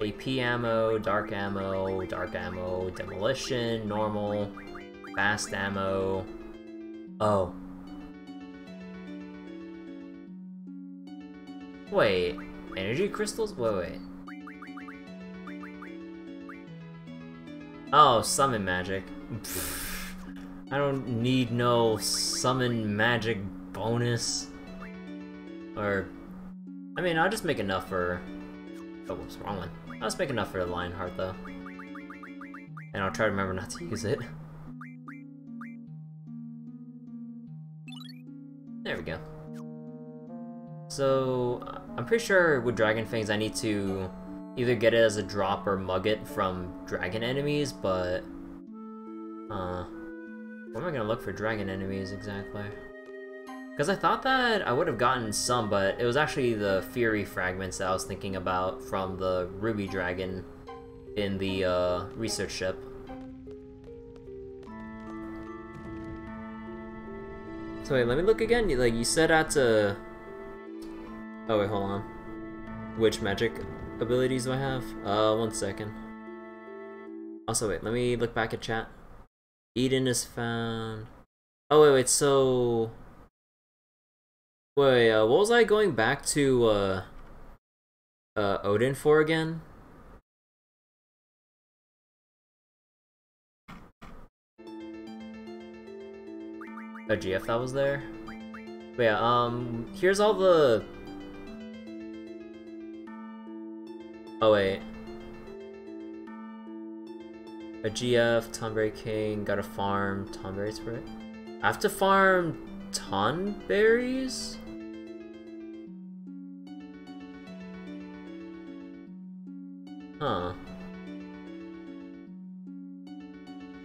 AP ammo, dark ammo, dark ammo, demolition, normal, fast ammo. Oh. Wait, energy crystals? Wait, wait. Oh, summon magic. I don't need no summon magic bonus. Or, I mean, I'll just make enough for... Oh, what's wrong one. Let's make enough for the Lionheart, though. And I'll try to remember not to use it. There we go. So, I'm pretty sure with Dragon Fangs I need to either get it as a drop or mug it from dragon enemies, but... Uh... Where am I gonna look for dragon enemies exactly? Because I thought that I would have gotten some, but it was actually the Fury fragments that I was thinking about from the Ruby Dragon in the uh, research ship. So wait, let me look again. Like, you said at to... Oh wait, hold on. Which magic abilities do I have? Uh, one second. Also, wait, let me look back at chat. Eden is found... Oh, wait, wait, so... Wait, uh, what was I going back to, uh, uh, Odin for again? A GF that was there? But yeah, um, here's all the... Oh wait. A GF, Tonberry King, gotta farm Tonberries for it. I have to farm Tonberries? Huh.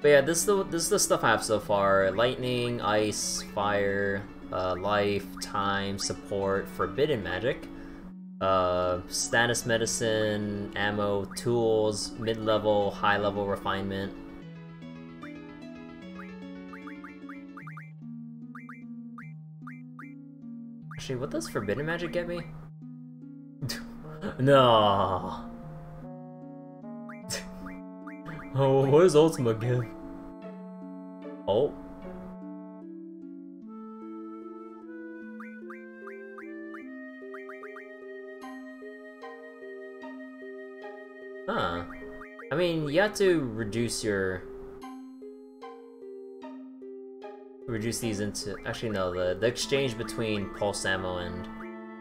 But yeah, this is the this is the stuff I have so far: lightning, ice, fire, uh, life, time, support, forbidden magic, uh, status medicine, ammo, tools, mid-level, high-level refinement. Actually, what does forbidden magic get me? no. Oh, what does Ultima give? Oh. Huh. I mean, you have to reduce your... Reduce these into... Actually, no, the, the exchange between Pulse Ammo and...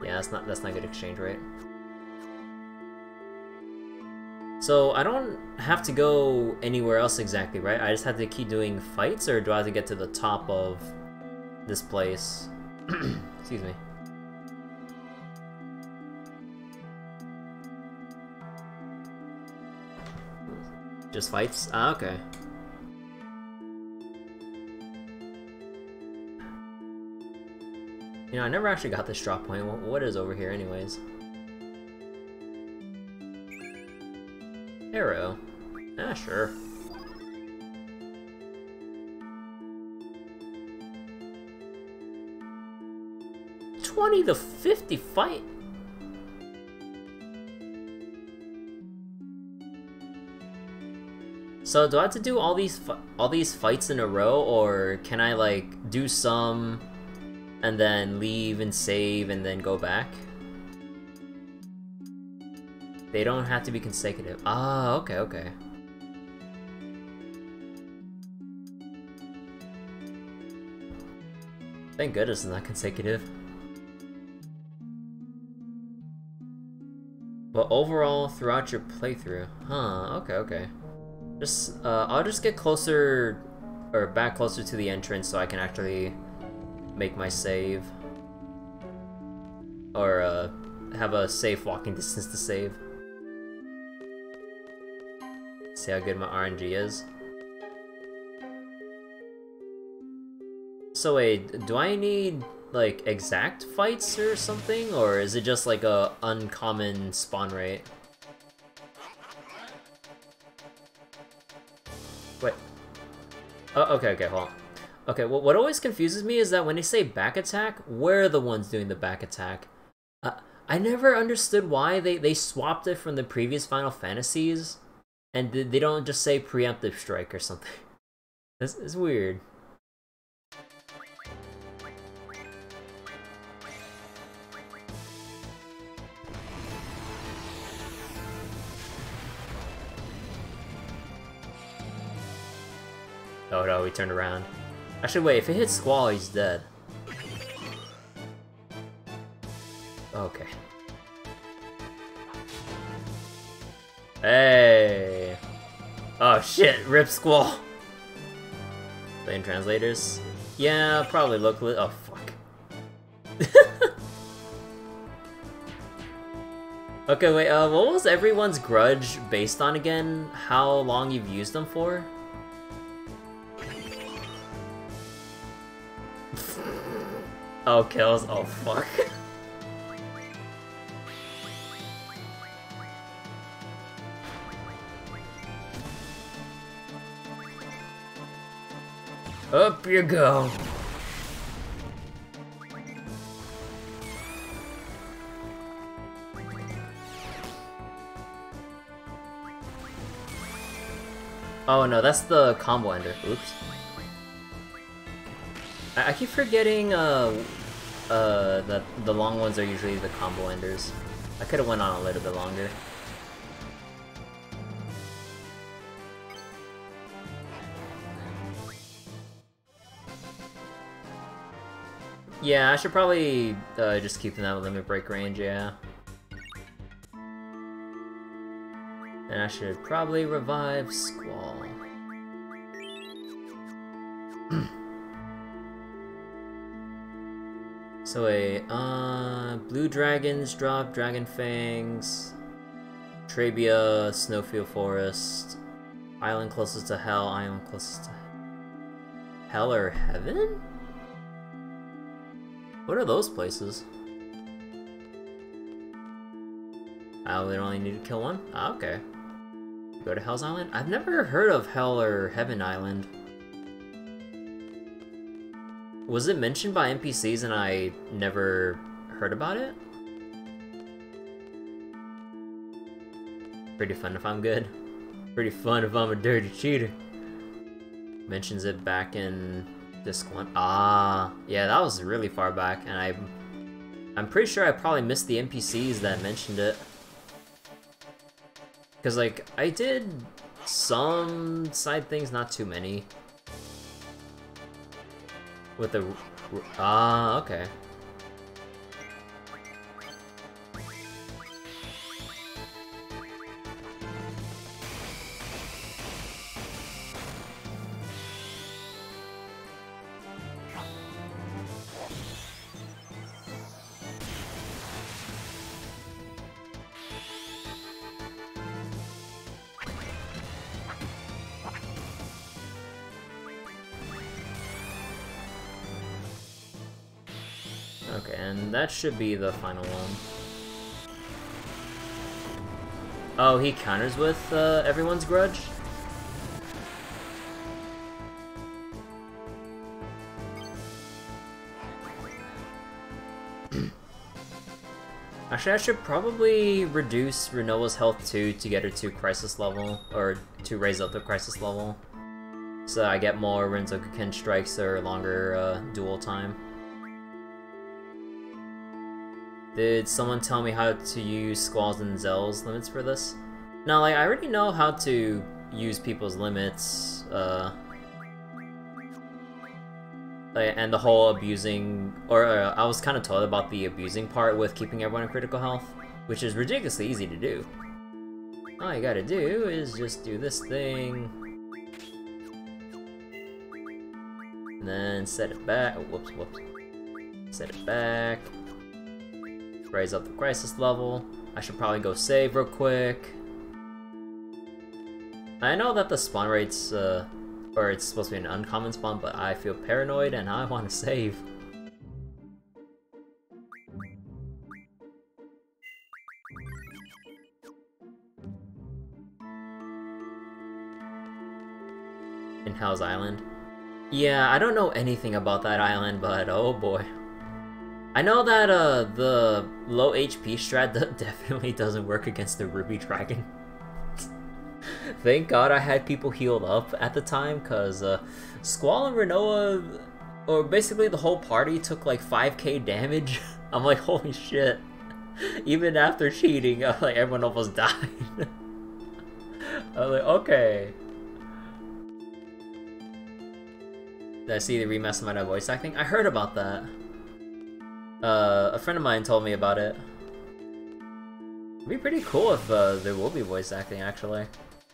Yeah, that's not, that's not good exchange rate. So, I don't have to go anywhere else exactly, right? I just have to keep doing fights, or do I have to get to the top of this place? Excuse me. Just fights? Ah, okay. You know, I never actually got this drop point. What is over here anyways? Arrow. Ah, sure. Twenty to fifty fight. So do I have to do all these all these fights in a row, or can I like do some and then leave and save and then go back? They don't have to be consecutive. Ah, okay, okay. Thank goodness it's not consecutive. But overall, throughout your playthrough. Huh, okay, okay. Just, uh, I'll just get closer, or back closer to the entrance so I can actually make my save. Or, uh, have a safe walking distance to save. See how good my RNG is. So wait, do I need, like, exact fights or something? Or is it just, like, a uncommon spawn rate? Wait. Oh, okay, okay, hold on. Okay, well, what always confuses me is that when they say back attack, we're the ones doing the back attack. Uh, I never understood why they, they swapped it from the previous Final Fantasies, and they don't just say preemptive strike or something. This is weird. Oh no, he turned around. Actually, wait, if it hits Squall, he's dead. Okay. Hey! Oh shit, rip Squall! Playing translators? Yeah, probably look oh fuck. okay, wait, uh, what was everyone's grudge based on again? How long you've used them for? Oh, kills. Oh, fuck. Up you go. Oh no, that's the combo ender. Oops. I, I keep forgetting uh, uh, that the long ones are usually the combo enders. I could have went on a little bit longer. Yeah, I should probably uh, just keep them that limit break range, yeah. And I should probably revive Squall. So wait, uh, Blue Dragons drop Dragon Fangs, Trabia, Snowfield Forest, Island closest to Hell, Island closest to Hell or Heaven? What are those places? I would only need to kill one? Ah, okay. Go to Hell's Island? I've never heard of Hell or Heaven Island. Was it mentioned by NPCs and I never heard about it? Pretty fun if I'm good. Pretty fun if I'm a dirty cheater. Mentions it back in this one. Ah, yeah, that was really far back, and I, I'm pretty sure I probably missed the NPCs that mentioned it. Because, like, I did some side things, not too many. With the... Ah, okay. That should be the final one. Oh, he counters with uh, everyone's grudge? Actually, I should probably reduce Rinoa's health too to get her to crisis level, or to raise up the crisis level. So I get more Renzoku strikes or longer uh, duel time. Did someone tell me how to use Squall's and Zell's limits for this? No, like, I already know how to use people's limits, uh... And the whole abusing, or uh, I was kind of told about the abusing part with keeping everyone in critical health, which is ridiculously easy to do. All you gotta do is just do this thing, and then set it back. Whoops, whoops. Set it back raise up the crisis level. I should probably go save real quick. I know that the spawn rate's, uh, or it's supposed to be an uncommon spawn, but I feel paranoid and I want to save. In Hell's Island? Yeah, I don't know anything about that island, but oh boy. I know that uh, the low HP strat definitely doesn't work against the Ruby Dragon. Thank god I had people healed up at the time, because uh, Squall and Rinoa, or basically the whole party, took like 5k damage. I'm like, holy shit. Even after cheating, like everyone almost died. I was like, okay. Did I see the remaster of my voice acting? I heard about that. Uh, a friend of mine told me about it. It'd be pretty cool if uh, there will be voice acting, actually.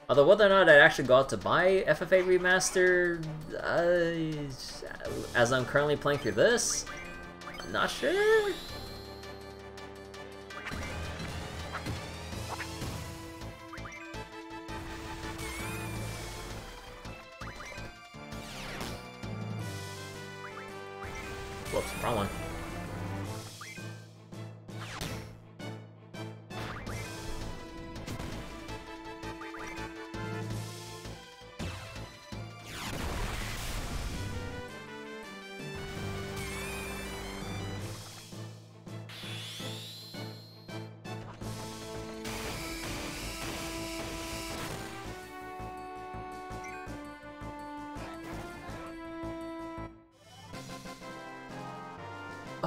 Although whether or not I'd actually go out to buy FF8 Remastered, uh, as I'm currently playing through this, I'm not sure. Whoops, wrong one.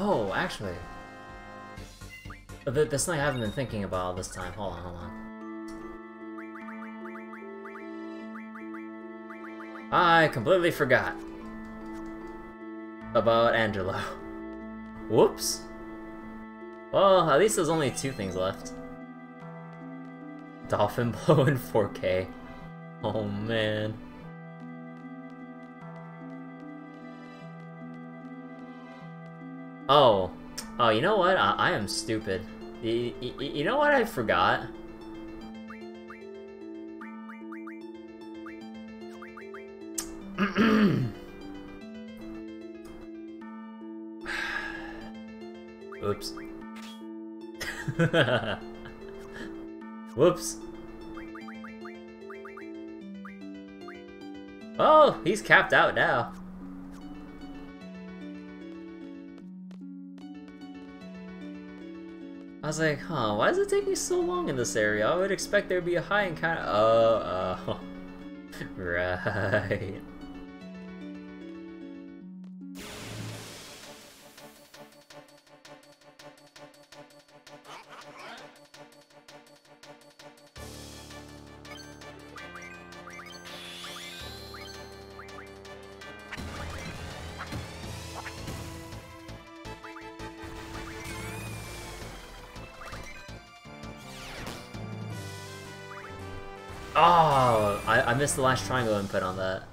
Oh, actually. This thing I haven't been thinking about all this time. Hold on, hold on. I completely forgot about Angelo. Whoops. Well, at least there's only two things left. Dolphin Blow in 4K. Oh man. Oh. Oh, you know what? I, I am stupid. Y you know what I forgot? Oops. Whoops. Oh, he's capped out now. Was like, huh, why does it take me so long in this area? I would expect there'd be a high and encounter. Oh, oh. right. Missed the last triangle input on that.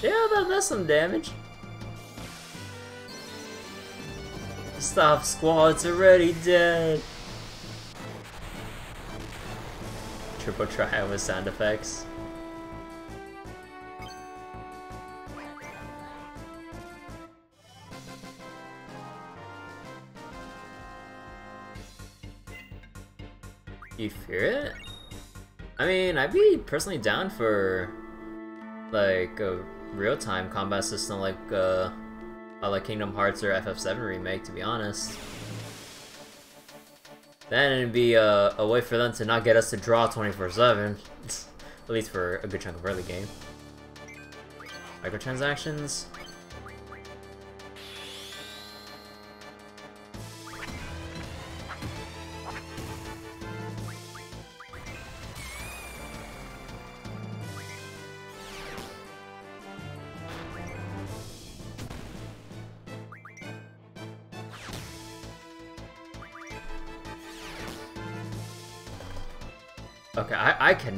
Yeah, that, that's some damage. Stop, Squall, it's already dead. Triple try with sound effects. I'd be personally down for like a real-time combat system like uh, like Kingdom Hearts or FF7 remake, to be honest. Then it'd be a, a way for them to not get us to draw 24-7. At least for a good chunk of early game. Microtransactions?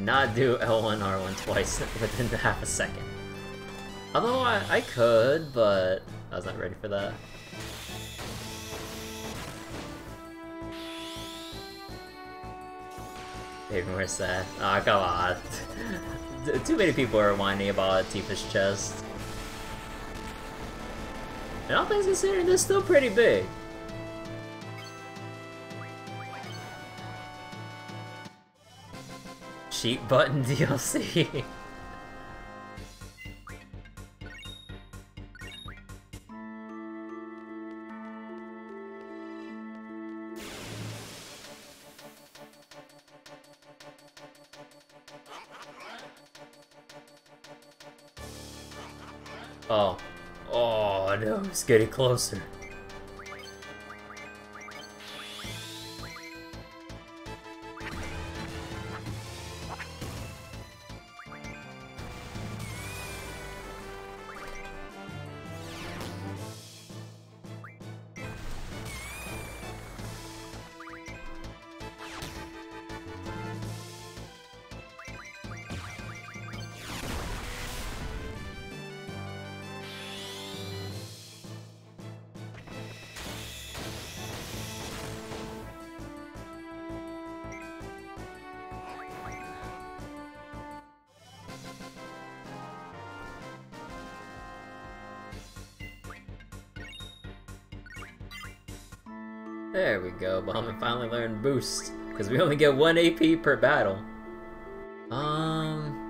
I do L1, R1 twice within half a second. Although I, I could, but I was not ready for that. Even where's that? Aw, oh, come on. Too many people are whining about Tifa's chest. And all things considered, it's still pretty big. Cheat button DLC. oh. Oh no, it's getting closer. Boost, because we only get 1 AP per battle. Um...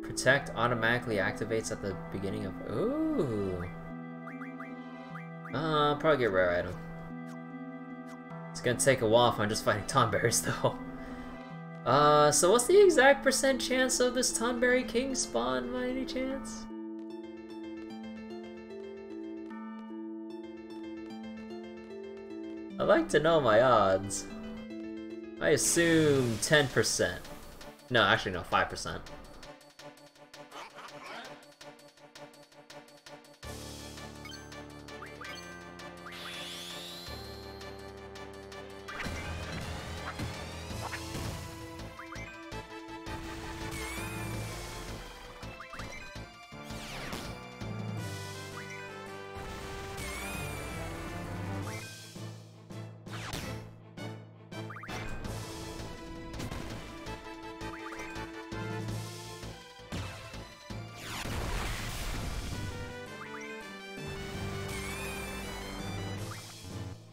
Protect automatically activates at the beginning of... Ooh! Uh, I'll probably get rare item. It's gonna take a while if I'm just fighting Tonberries, though. Uh, so what's the exact percent chance of this Tonberry King spawn by any chance? Like to know my odds. I assume 10%. No, actually no, 5%.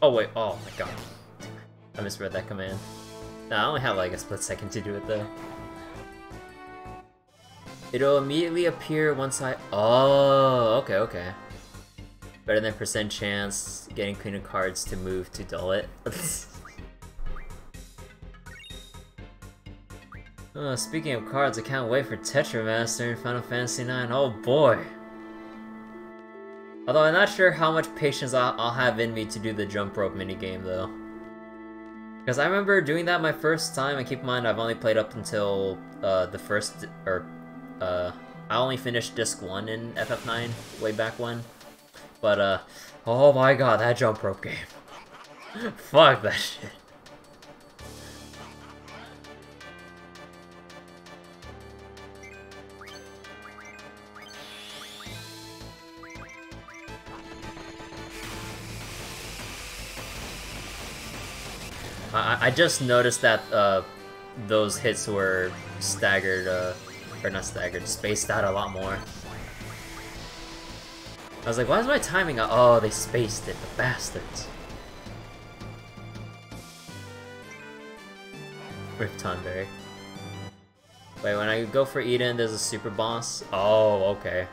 Oh wait, oh my god. I misread that command. No, I only have like a split second to do it though. It'll immediately appear once I- Oh, okay, okay. Better than percent chance getting Queen of Cards to move to Dollet. oh, speaking of cards, I can't wait for Tetramaster in Final Fantasy IX. Oh boy! Although I'm not sure how much patience I'll, have in me to do the jump rope minigame though. Because I remember doing that my first time, and keep in mind I've only played up until uh, the first, or, uh, I only finished disc 1 in FF9 way back when. But, uh, oh my god, that jump rope game. Fuck that shit. I, I just noticed that uh, those hits were staggered, uh, or not staggered, spaced out a lot more. I was like, why is my timing Oh, they spaced it, the bastards. With Tonberry. Wait, when I go for Eden, there's a super boss? Oh, okay.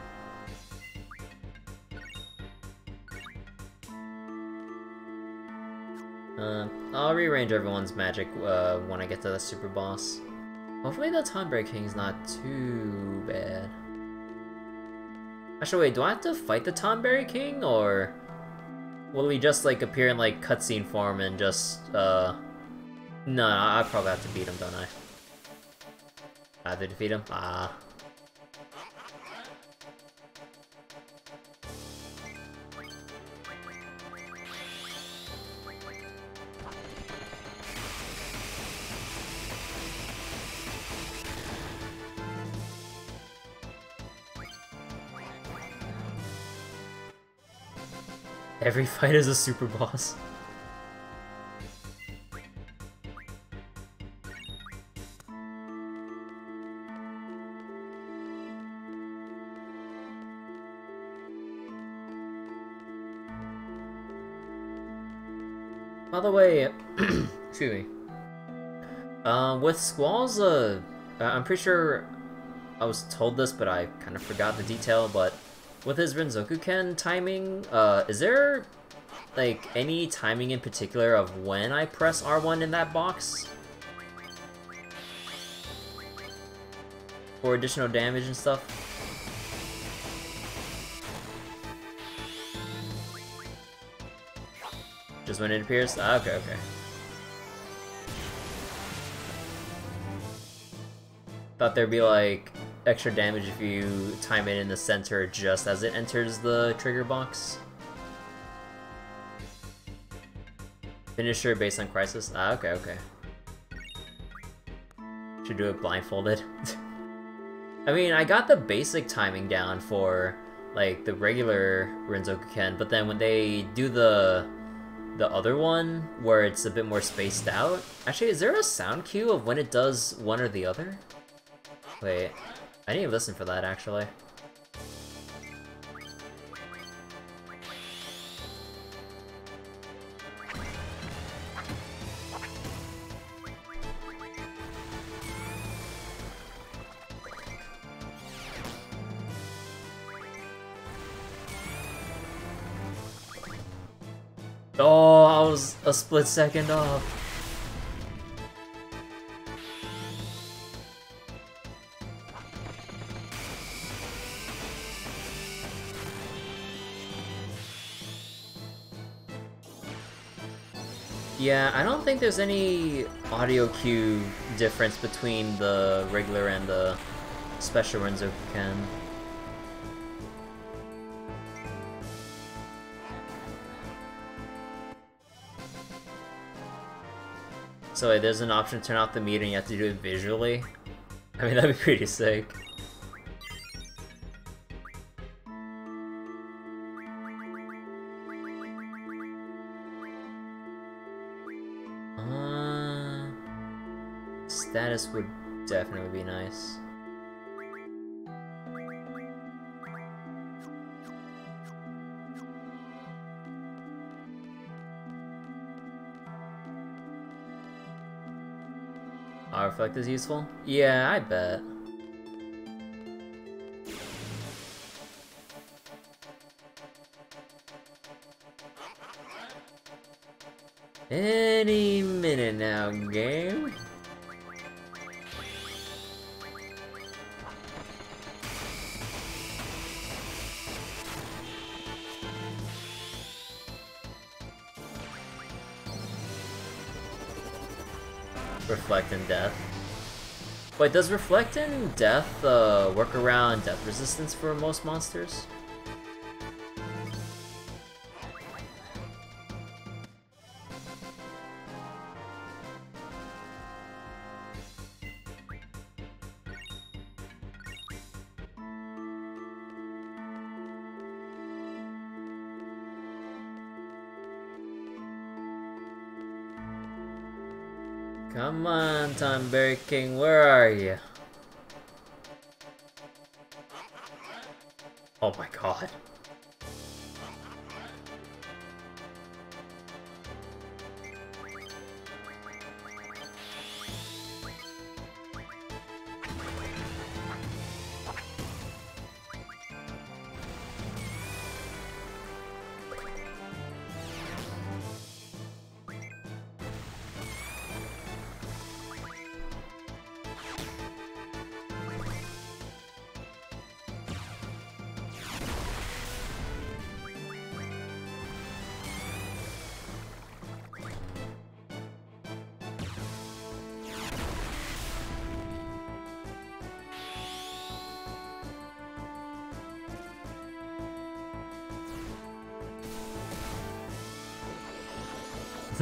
Uh, I'll rearrange everyone's magic uh, when I get to the super boss. Hopefully the Tonberry King's not too bad. Actually, wait, do I have to fight the Tonberry King, or... Will he just, like, appear in, like, cutscene form and just, uh... No, no, I probably have to beat him, don't I? I have to defeat him? Ah. Every fight is a super boss. By the way, excuse me. Uh, with Squall's, uh, I'm pretty sure I was told this, but I kind of forgot the detail, but with his Renzoku-ken timing, uh, is there, like, any timing in particular of when I press R1 in that box? For additional damage and stuff? Just when it appears? Ah, okay, okay. Thought there'd be like extra damage if you time it in the center just as it enters the trigger box. Finisher based on Crisis? Ah, okay, okay. Should do it blindfolded. I mean, I got the basic timing down for, like, the regular Renzoku Ken, but then when they do the the other one, where it's a bit more spaced out... Actually, is there a sound cue of when it does one or the other? Wait, I didn't listen for that, actually. Oh, I was a split second off. Yeah, I don't think there's any audio cue difference between the regular and the special Renzo Ken. So there's an option to turn off the meter and you have to do it visually? I mean, that'd be pretty sick. Status would definitely be nice. Reflect is useful? Yeah, I bet. Any minute now, game. Reflect in death. Wait, does Reflect in Death uh, work around death resistance for most monsters? On, Tonberry King, where are you?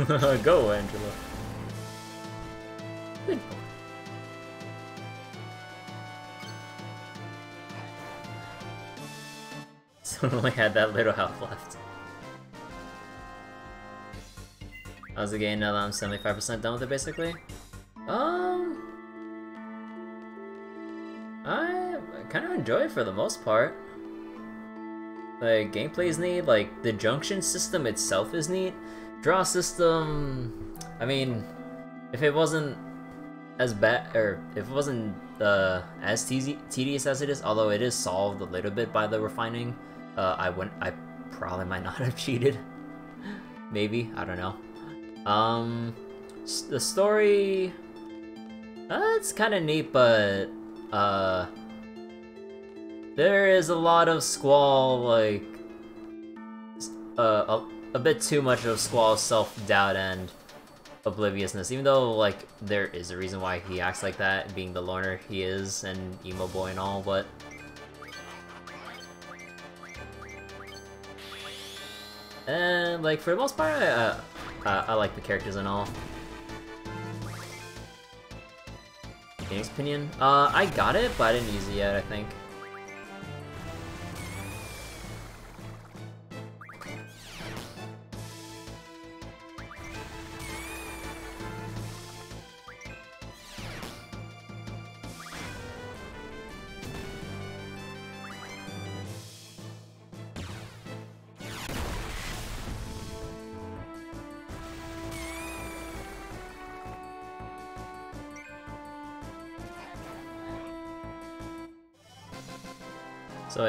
Go, Angelo. Good boy. So only had that little health left. How's the game now that I'm 75% done with it, basically? Um... I kind of enjoy it for the most part. Like, gameplay is neat, like, the junction system itself is neat. Draw system... I mean, if it wasn't as bad, or if it wasn't uh, as tedious as it is, although it is solved a little bit by the refining, uh, I wouldn't, I probably might not have cheated. Maybe, I don't know. Um, the story, uh, it's kind of neat, but, uh, there is a lot of Squall, like, uh, a bit too much of Squall's self-doubt and obliviousness, even though, like, there is a reason why he acts like that, being the loner he is, and emo boy and all, but... And, like, for the most part, I, uh, uh, I like the characters and all. Phoenix Pinion? Uh, I got it, but I didn't use it yet, I think.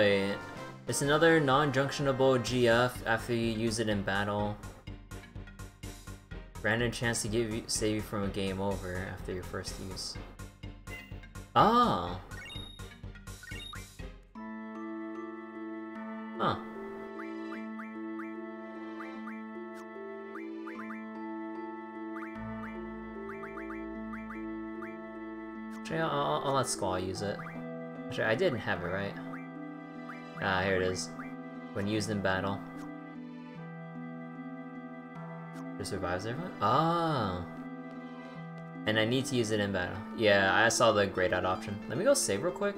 It's another non-junctionable GF after you use it in battle. Random chance to give you, save you from a game over after your first use. Oh! Huh. Actually, I'll, I'll let Squall use it. Actually, I didn't have it, right? Ah, here it is. When used in battle. It survives everyone? Ah. And I need to use it in battle. Yeah, I saw the grayed out option. Let me go save real quick.